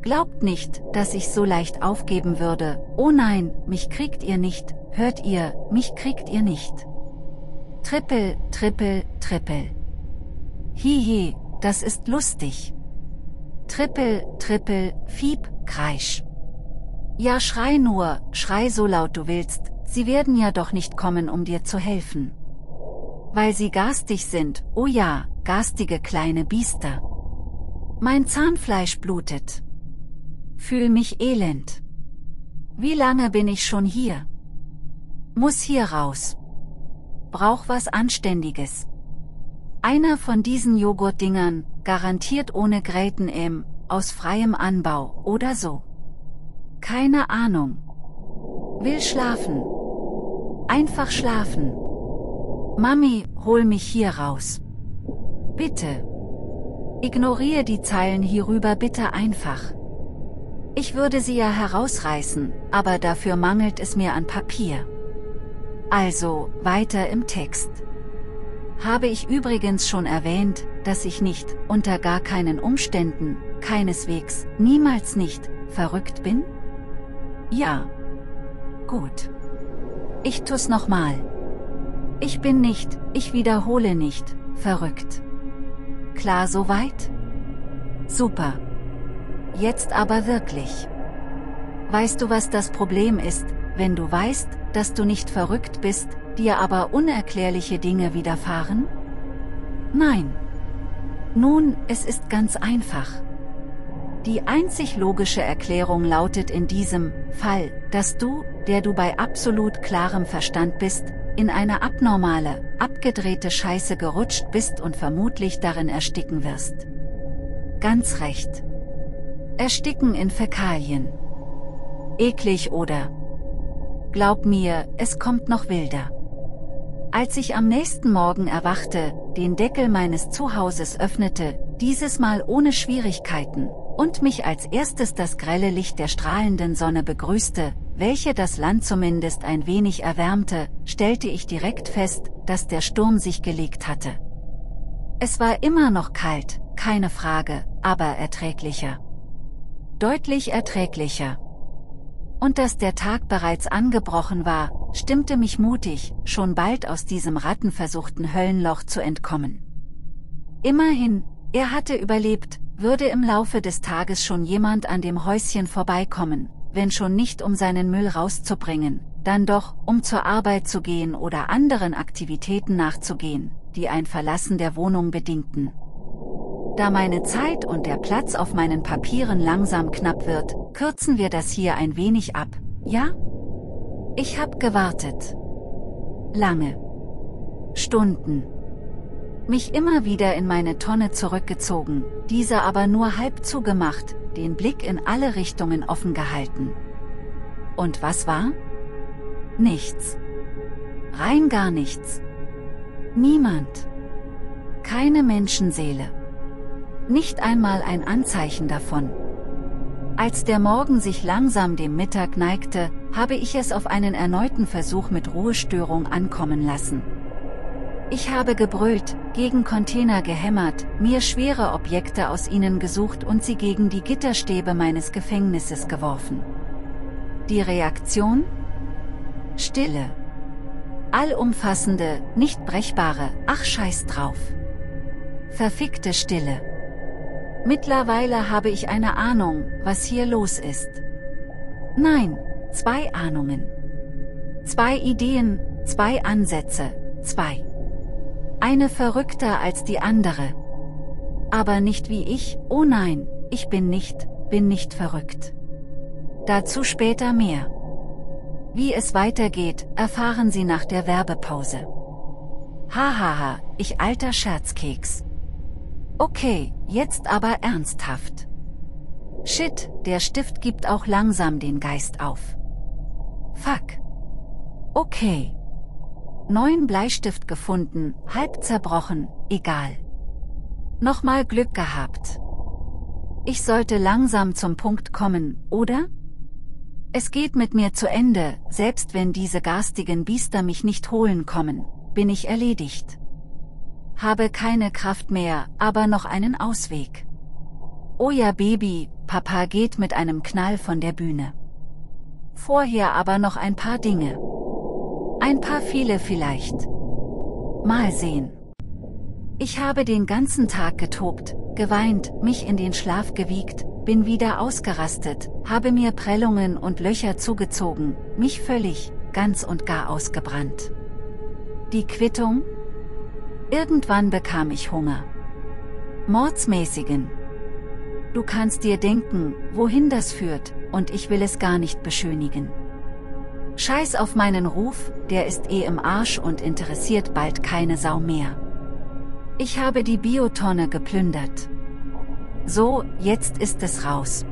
Glaubt nicht, dass ich so leicht aufgeben würde, oh nein, mich kriegt ihr nicht, hört ihr, mich kriegt ihr nicht. Trippel, trippel, trippel. Hihi, das ist lustig. Trippel, trippel, fieb, kreisch. Ja schrei nur, schrei so laut du willst, sie werden ja doch nicht kommen, um dir zu helfen. Weil sie garstig sind, oh ja, garstige kleine Biester. Mein Zahnfleisch blutet. Fühl mich elend. Wie lange bin ich schon hier? Muss hier raus. Brauch was Anständiges. Einer von diesen Joghurtdingern, garantiert ohne Gräten im, aus freiem Anbau, oder so. Keine Ahnung. Will schlafen. Einfach schlafen. Mami, hol mich hier raus. Bitte. Ignoriere die Zeilen hierüber bitte einfach. Ich würde sie ja herausreißen, aber dafür mangelt es mir an Papier. Also, weiter im Text. Habe ich übrigens schon erwähnt, dass ich nicht, unter gar keinen Umständen, keineswegs, niemals nicht, verrückt bin? Ja. Gut. Ich tu's nochmal. Ich bin nicht, ich wiederhole nicht, verrückt. Klar soweit? Super. Jetzt aber wirklich. Weißt du, was das Problem ist, wenn du weißt, dass du nicht verrückt bist, dir aber unerklärliche Dinge widerfahren? Nein. Nun, es ist ganz einfach. Die einzig logische Erklärung lautet in diesem Fall, dass du, der du bei absolut klarem Verstand bist, in eine abnormale, abgedrehte Scheiße gerutscht bist und vermutlich darin ersticken wirst. Ganz recht. Ersticken in Fäkalien. Eklig oder? Glaub mir, es kommt noch wilder. Als ich am nächsten Morgen erwachte, den Deckel meines Zuhauses öffnete, dieses Mal ohne Schwierigkeiten, und mich als erstes das grelle Licht der strahlenden Sonne begrüßte, welche das Land zumindest ein wenig erwärmte, stellte ich direkt fest, dass der Sturm sich gelegt hatte. Es war immer noch kalt, keine Frage, aber erträglicher deutlich erträglicher. Und dass der Tag bereits angebrochen war, stimmte mich mutig, schon bald aus diesem rattenversuchten Höllenloch zu entkommen. Immerhin, er hatte überlebt, würde im Laufe des Tages schon jemand an dem Häuschen vorbeikommen, wenn schon nicht um seinen Müll rauszubringen, dann doch, um zur Arbeit zu gehen oder anderen Aktivitäten nachzugehen, die ein Verlassen der Wohnung bedingten. Da meine Zeit und der Platz auf meinen Papieren langsam knapp wird, kürzen wir das hier ein wenig ab, ja? Ich hab gewartet. Lange. Stunden. Mich immer wieder in meine Tonne zurückgezogen, diese aber nur halb zugemacht, den Blick in alle Richtungen offen gehalten. Und was war? Nichts. Rein gar nichts. Niemand. Keine Menschenseele. Nicht einmal ein Anzeichen davon. Als der Morgen sich langsam dem Mittag neigte, habe ich es auf einen erneuten Versuch mit Ruhestörung ankommen lassen. Ich habe gebrüllt, gegen Container gehämmert, mir schwere Objekte aus ihnen gesucht und sie gegen die Gitterstäbe meines Gefängnisses geworfen. Die Reaktion? Stille. Allumfassende, nicht brechbare, ach scheiß drauf. Verfickte Stille. Mittlerweile habe ich eine Ahnung, was hier los ist. Nein, zwei Ahnungen. Zwei Ideen, zwei Ansätze, zwei. Eine verrückter als die andere. Aber nicht wie ich, oh nein, ich bin nicht, bin nicht verrückt. Dazu später mehr. Wie es weitergeht, erfahren Sie nach der Werbepause. Hahaha, ich alter Scherzkeks. Okay, jetzt aber ernsthaft. Shit, der Stift gibt auch langsam den Geist auf. Fuck. Okay. Neuen Bleistift gefunden, halb zerbrochen, egal. Nochmal Glück gehabt. Ich sollte langsam zum Punkt kommen, oder? Es geht mit mir zu Ende, selbst wenn diese garstigen Biester mich nicht holen kommen, bin ich erledigt habe keine Kraft mehr, aber noch einen Ausweg. Oh ja Baby, Papa geht mit einem Knall von der Bühne. Vorher aber noch ein paar Dinge. Ein paar viele vielleicht. Mal sehen. Ich habe den ganzen Tag getobt, geweint, mich in den Schlaf gewiegt, bin wieder ausgerastet, habe mir Prellungen und Löcher zugezogen, mich völlig, ganz und gar ausgebrannt. Die Quittung? Irgendwann bekam ich Hunger. Mordsmäßigen. Du kannst dir denken, wohin das führt, und ich will es gar nicht beschönigen. Scheiß auf meinen Ruf, der ist eh im Arsch und interessiert bald keine Sau mehr. Ich habe die Biotonne geplündert. So, jetzt ist es raus.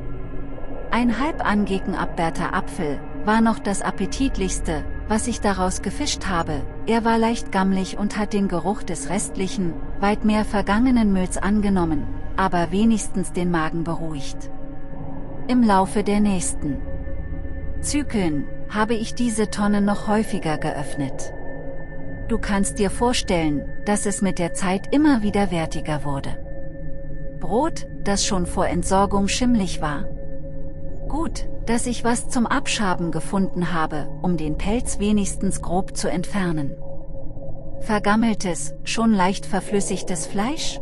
Ein halb angegenabwärter Apfel, war noch das appetitlichste, was ich daraus gefischt habe, er war leicht gammlig und hat den Geruch des restlichen, weit mehr vergangenen Mülls angenommen, aber wenigstens den Magen beruhigt. Im Laufe der nächsten Zyklen, habe ich diese Tonne noch häufiger geöffnet. Du kannst dir vorstellen, dass es mit der Zeit immer wieder wertiger wurde. Brot, das schon vor Entsorgung schimmlig war. Gut, dass ich was zum Abschaben gefunden habe, um den Pelz wenigstens grob zu entfernen. Vergammeltes, schon leicht verflüssigtes Fleisch?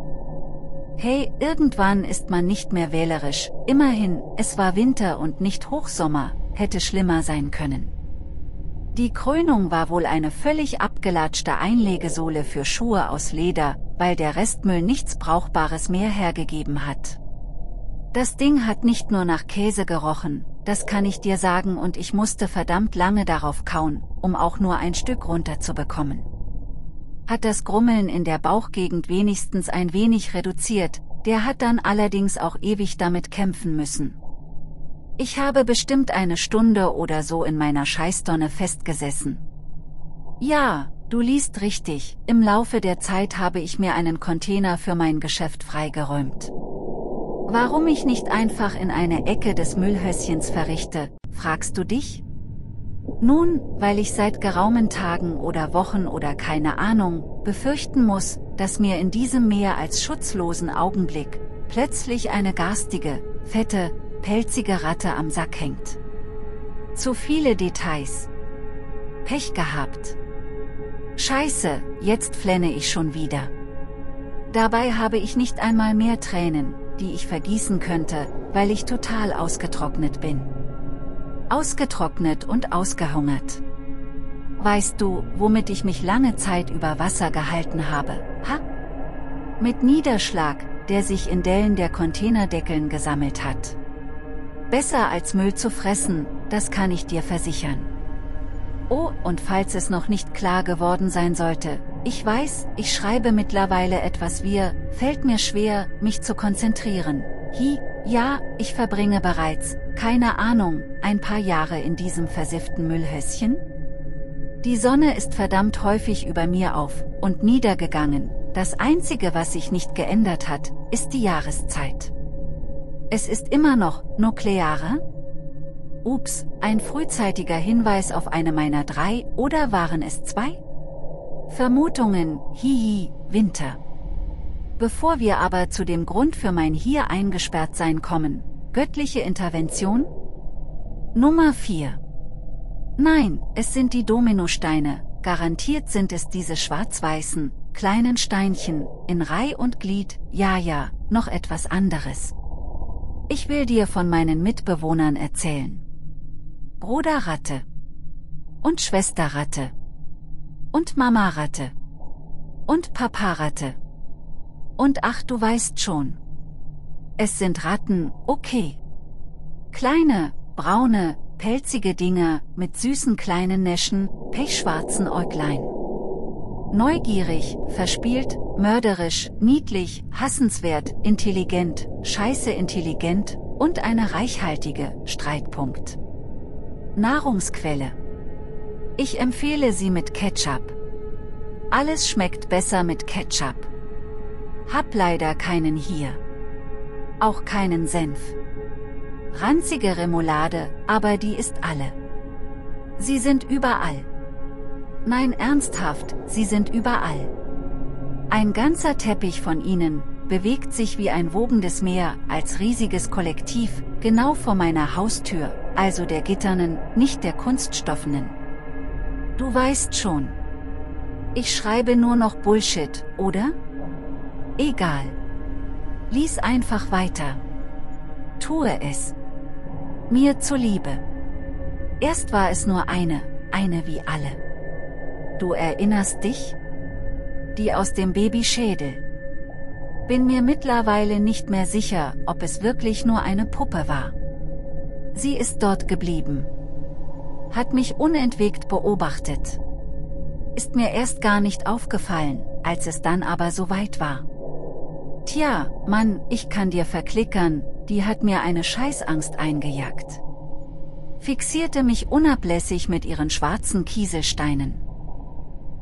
Hey, irgendwann ist man nicht mehr wählerisch, immerhin, es war Winter und nicht Hochsommer, hätte schlimmer sein können. Die Krönung war wohl eine völlig abgelatschte Einlegesohle für Schuhe aus Leder, weil der Restmüll nichts Brauchbares mehr hergegeben hat. Das Ding hat nicht nur nach Käse gerochen, das kann ich dir sagen und ich musste verdammt lange darauf kauen, um auch nur ein Stück runterzubekommen. Hat das Grummeln in der Bauchgegend wenigstens ein wenig reduziert, der hat dann allerdings auch ewig damit kämpfen müssen. Ich habe bestimmt eine Stunde oder so in meiner Scheißdonne festgesessen. Ja, Du liest richtig, im Laufe der Zeit habe ich mir einen Container für mein Geschäft freigeräumt. Warum ich nicht einfach in eine Ecke des Müllhäuschens verrichte, fragst du dich? Nun, weil ich seit geraumen Tagen oder Wochen oder keine Ahnung, befürchten muss, dass mir in diesem mehr als schutzlosen Augenblick plötzlich eine garstige, fette, pelzige Ratte am Sack hängt. Zu viele Details. Pech gehabt. Scheiße, jetzt flenne ich schon wieder. Dabei habe ich nicht einmal mehr Tränen, die ich vergießen könnte, weil ich total ausgetrocknet bin. Ausgetrocknet und ausgehungert. Weißt du, womit ich mich lange Zeit über Wasser gehalten habe, ha? Mit Niederschlag, der sich in Dellen der Containerdeckeln gesammelt hat. Besser als Müll zu fressen, das kann ich dir versichern. Oh, und falls es noch nicht klar geworden sein sollte, ich weiß, ich schreibe mittlerweile etwas wir, fällt mir schwer, mich zu konzentrieren. Hi, ja, ich verbringe bereits, keine Ahnung, ein paar Jahre in diesem versifften Müllhäuschen? Die Sonne ist verdammt häufig über mir auf und niedergegangen, das einzige was sich nicht geändert hat, ist die Jahreszeit. Es ist immer noch nukleare, Ups, ein frühzeitiger Hinweis auf eine meiner drei, oder waren es zwei? Vermutungen, hihi, Winter. Bevor wir aber zu dem Grund für mein hier eingesperrt sein kommen, göttliche Intervention? Nummer 4. Nein, es sind die Dominosteine, garantiert sind es diese schwarz-weißen, kleinen Steinchen, in Reih und Glied, ja ja, noch etwas anderes. Ich will dir von meinen Mitbewohnern erzählen. Bruderratte und Schwesterratte und Mamaratte und Paparatte. Und ach du weißt schon. Es sind Ratten, okay. Kleine, braune, pelzige Dinger mit süßen kleinen Näschen, pechschwarzen Äuglein. Neugierig, verspielt, mörderisch, niedlich, hassenswert, intelligent, scheiße intelligent und eine reichhaltige Streitpunkt. Nahrungsquelle. Ich empfehle sie mit Ketchup. Alles schmeckt besser mit Ketchup. Hab leider keinen hier. Auch keinen Senf. Ranzige Remoulade, aber die ist alle. Sie sind überall. Nein, ernsthaft, sie sind überall. Ein ganzer Teppich von ihnen, bewegt sich wie ein wogendes Meer, als riesiges Kollektiv, genau vor meiner Haustür, also der gitternen, nicht der kunststoffenen. Du weißt schon. Ich schreibe nur noch Bullshit, oder? Egal. Lies einfach weiter. Tue es. Mir zuliebe. Erst war es nur eine, eine wie alle. Du erinnerst dich? Die aus dem Babyschädel. Bin mir mittlerweile nicht mehr sicher, ob es wirklich nur eine Puppe war. Sie ist dort geblieben. Hat mich unentwegt beobachtet. Ist mir erst gar nicht aufgefallen, als es dann aber so weit war. Tja, Mann, ich kann dir verklickern, die hat mir eine Scheißangst eingejagt. Fixierte mich unablässig mit ihren schwarzen Kieselsteinen.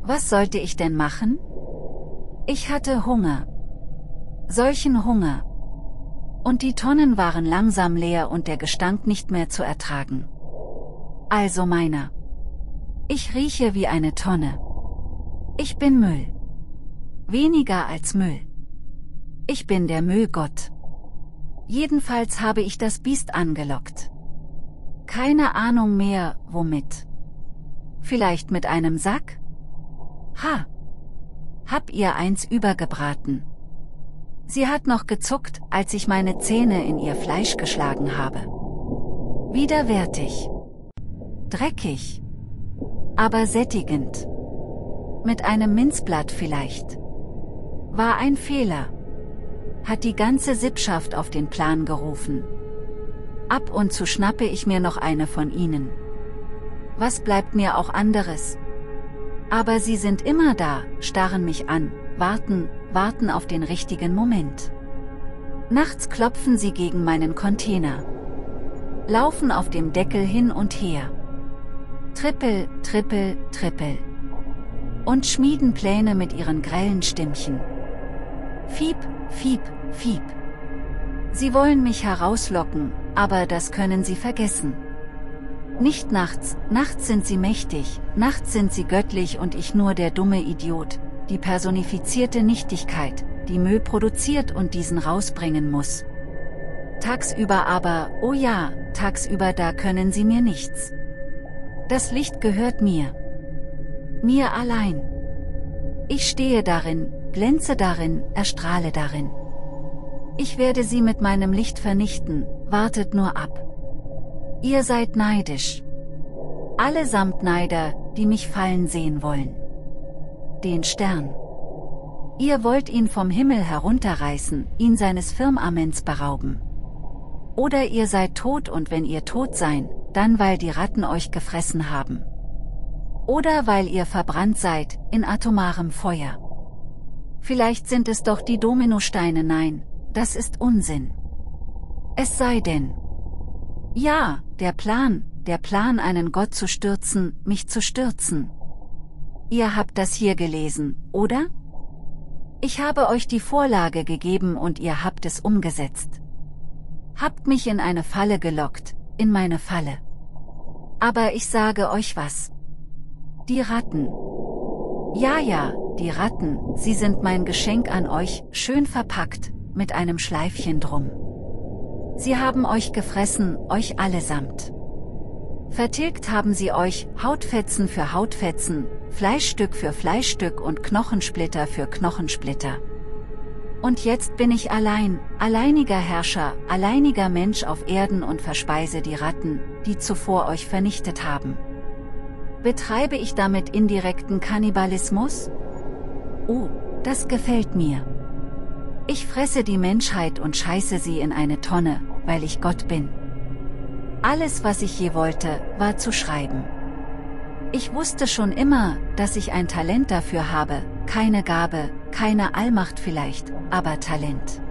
Was sollte ich denn machen? Ich hatte Hunger. Solchen Hunger. Und die Tonnen waren langsam leer und der Gestank nicht mehr zu ertragen. Also meiner. Ich rieche wie eine Tonne. Ich bin Müll. Weniger als Müll. Ich bin der Müllgott. Jedenfalls habe ich das Biest angelockt. Keine Ahnung mehr, womit. Vielleicht mit einem Sack? Ha! Hab ihr eins übergebraten. Sie hat noch gezuckt, als ich meine Zähne in ihr Fleisch geschlagen habe. Widerwärtig. Dreckig. Aber sättigend. Mit einem Minzblatt vielleicht. War ein Fehler hat die ganze Sippschaft auf den Plan gerufen. Ab und zu schnappe ich mir noch eine von ihnen. Was bleibt mir auch anderes? Aber sie sind immer da, starren mich an, warten, warten auf den richtigen Moment. Nachts klopfen sie gegen meinen Container. Laufen auf dem Deckel hin und her. Trippel, trippel, trippel. Und schmieden Pläne mit ihren grellen Stimmchen. Fiep, Fiep, Fiep. Sie wollen mich herauslocken, aber das können Sie vergessen. Nicht nachts, nachts sind sie mächtig, nachts sind sie göttlich und ich nur der dumme Idiot, die personifizierte Nichtigkeit, die Müll produziert und diesen rausbringen muss. Tagsüber aber, oh ja, tagsüber da können sie mir nichts. Das Licht gehört mir. Mir allein. Ich stehe darin, glänze darin, erstrahle darin. Ich werde sie mit meinem Licht vernichten, wartet nur ab. Ihr seid neidisch. Allesamt Neider, die mich fallen sehen wollen. Den Stern. Ihr wollt ihn vom Himmel herunterreißen, ihn seines Firmaments berauben. Oder ihr seid tot und wenn ihr tot seid, dann weil die Ratten euch gefressen haben. Oder weil ihr verbrannt seid, in atomarem Feuer. Vielleicht sind es doch die Dominosteine, nein, das ist Unsinn. Es sei denn. Ja, der Plan, der Plan einen Gott zu stürzen, mich zu stürzen. Ihr habt das hier gelesen, oder? Ich habe euch die Vorlage gegeben und ihr habt es umgesetzt. Habt mich in eine Falle gelockt, in meine Falle. Aber ich sage euch was. Die Ratten. Ja, ja, die Ratten, sie sind mein Geschenk an euch, schön verpackt, mit einem Schleifchen drum. Sie haben euch gefressen, euch allesamt. Vertilgt haben sie euch, Hautfetzen für Hautfetzen, Fleischstück für Fleischstück und Knochensplitter für Knochensplitter. Und jetzt bin ich allein, alleiniger Herrscher, alleiniger Mensch auf Erden und verspeise die Ratten, die zuvor euch vernichtet haben. Betreibe ich damit indirekten Kannibalismus? Oh, das gefällt mir. Ich fresse die Menschheit und scheiße sie in eine Tonne, weil ich Gott bin. Alles was ich je wollte, war zu schreiben. Ich wusste schon immer, dass ich ein Talent dafür habe, keine Gabe, keine Allmacht vielleicht, aber Talent.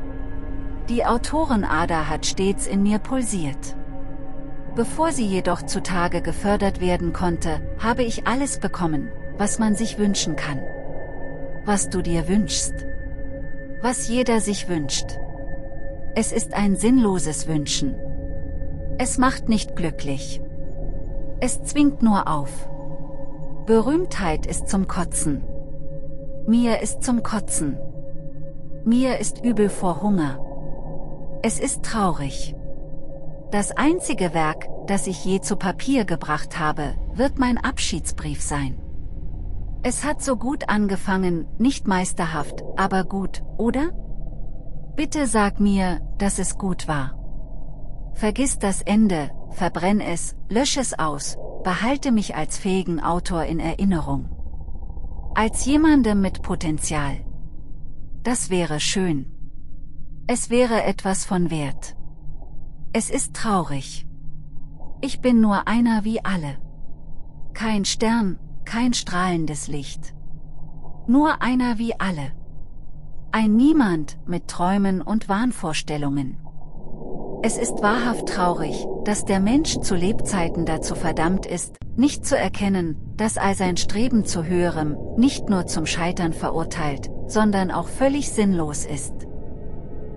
Die Autorenader hat stets in mir pulsiert. Bevor sie jedoch zutage gefördert werden konnte, habe ich alles bekommen, was man sich wünschen kann. Was du dir wünschst. Was jeder sich wünscht. Es ist ein sinnloses Wünschen. Es macht nicht glücklich. Es zwingt nur auf. Berühmtheit ist zum Kotzen. Mir ist zum Kotzen. Mir ist übel vor Hunger. Es ist traurig. Das einzige Werk, das ich je zu Papier gebracht habe, wird mein Abschiedsbrief sein. Es hat so gut angefangen, nicht meisterhaft, aber gut, oder? Bitte sag mir, dass es gut war. Vergiss das Ende, verbrenn es, lösch es aus, behalte mich als fähigen Autor in Erinnerung. Als jemandem mit Potenzial. Das wäre schön. Es wäre etwas von Wert. Es ist traurig. Ich bin nur einer wie alle. Kein Stern, kein strahlendes Licht. Nur einer wie alle. Ein Niemand mit Träumen und Wahnvorstellungen. Es ist wahrhaft traurig, dass der Mensch zu Lebzeiten dazu verdammt ist, nicht zu erkennen, dass all sein Streben zu höherem, nicht nur zum Scheitern verurteilt, sondern auch völlig sinnlos ist.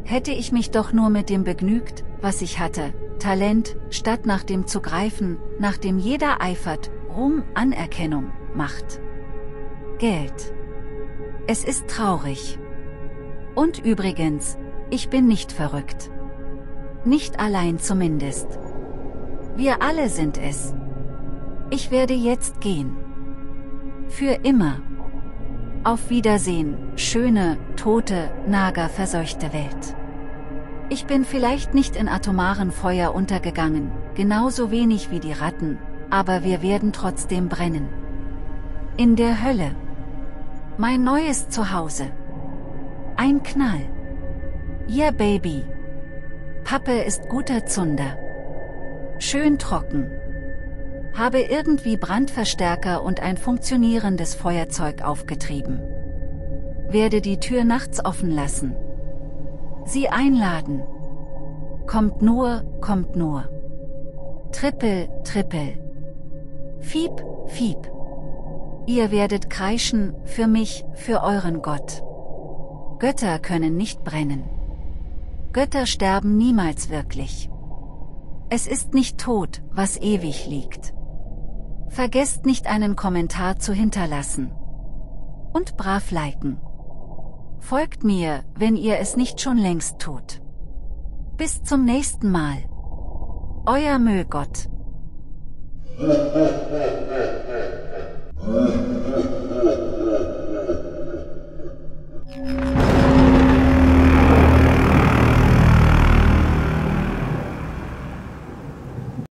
Hätte ich mich doch nur mit dem begnügt, was ich hatte, Talent, statt nach dem zu greifen, nach dem jeder eifert, Ruhm, Anerkennung, Macht. Geld. Es ist traurig. Und übrigens, ich bin nicht verrückt. Nicht allein zumindest. Wir alle sind es. Ich werde jetzt gehen. Für immer. Auf Wiedersehen, schöne, tote, nager verseuchte Welt. Ich bin vielleicht nicht in atomaren Feuer untergegangen, genauso wenig wie die Ratten, aber wir werden trotzdem brennen. In der Hölle. Mein neues Zuhause. Ein Knall. Yeah Baby. Pappe ist guter Zunder. Schön trocken. Habe irgendwie Brandverstärker und ein funktionierendes Feuerzeug aufgetrieben. Werde die Tür nachts offen lassen. Sie einladen. Kommt nur, kommt nur. Trippel, trippel. Fiep, fiep. Ihr werdet kreischen, für mich, für euren Gott. Götter können nicht brennen. Götter sterben niemals wirklich. Es ist nicht tot, was ewig liegt. Vergesst nicht einen Kommentar zu hinterlassen. Und brav liken. Folgt mir, wenn ihr es nicht schon längst tut. Bis zum nächsten Mal. Euer Müllgott. you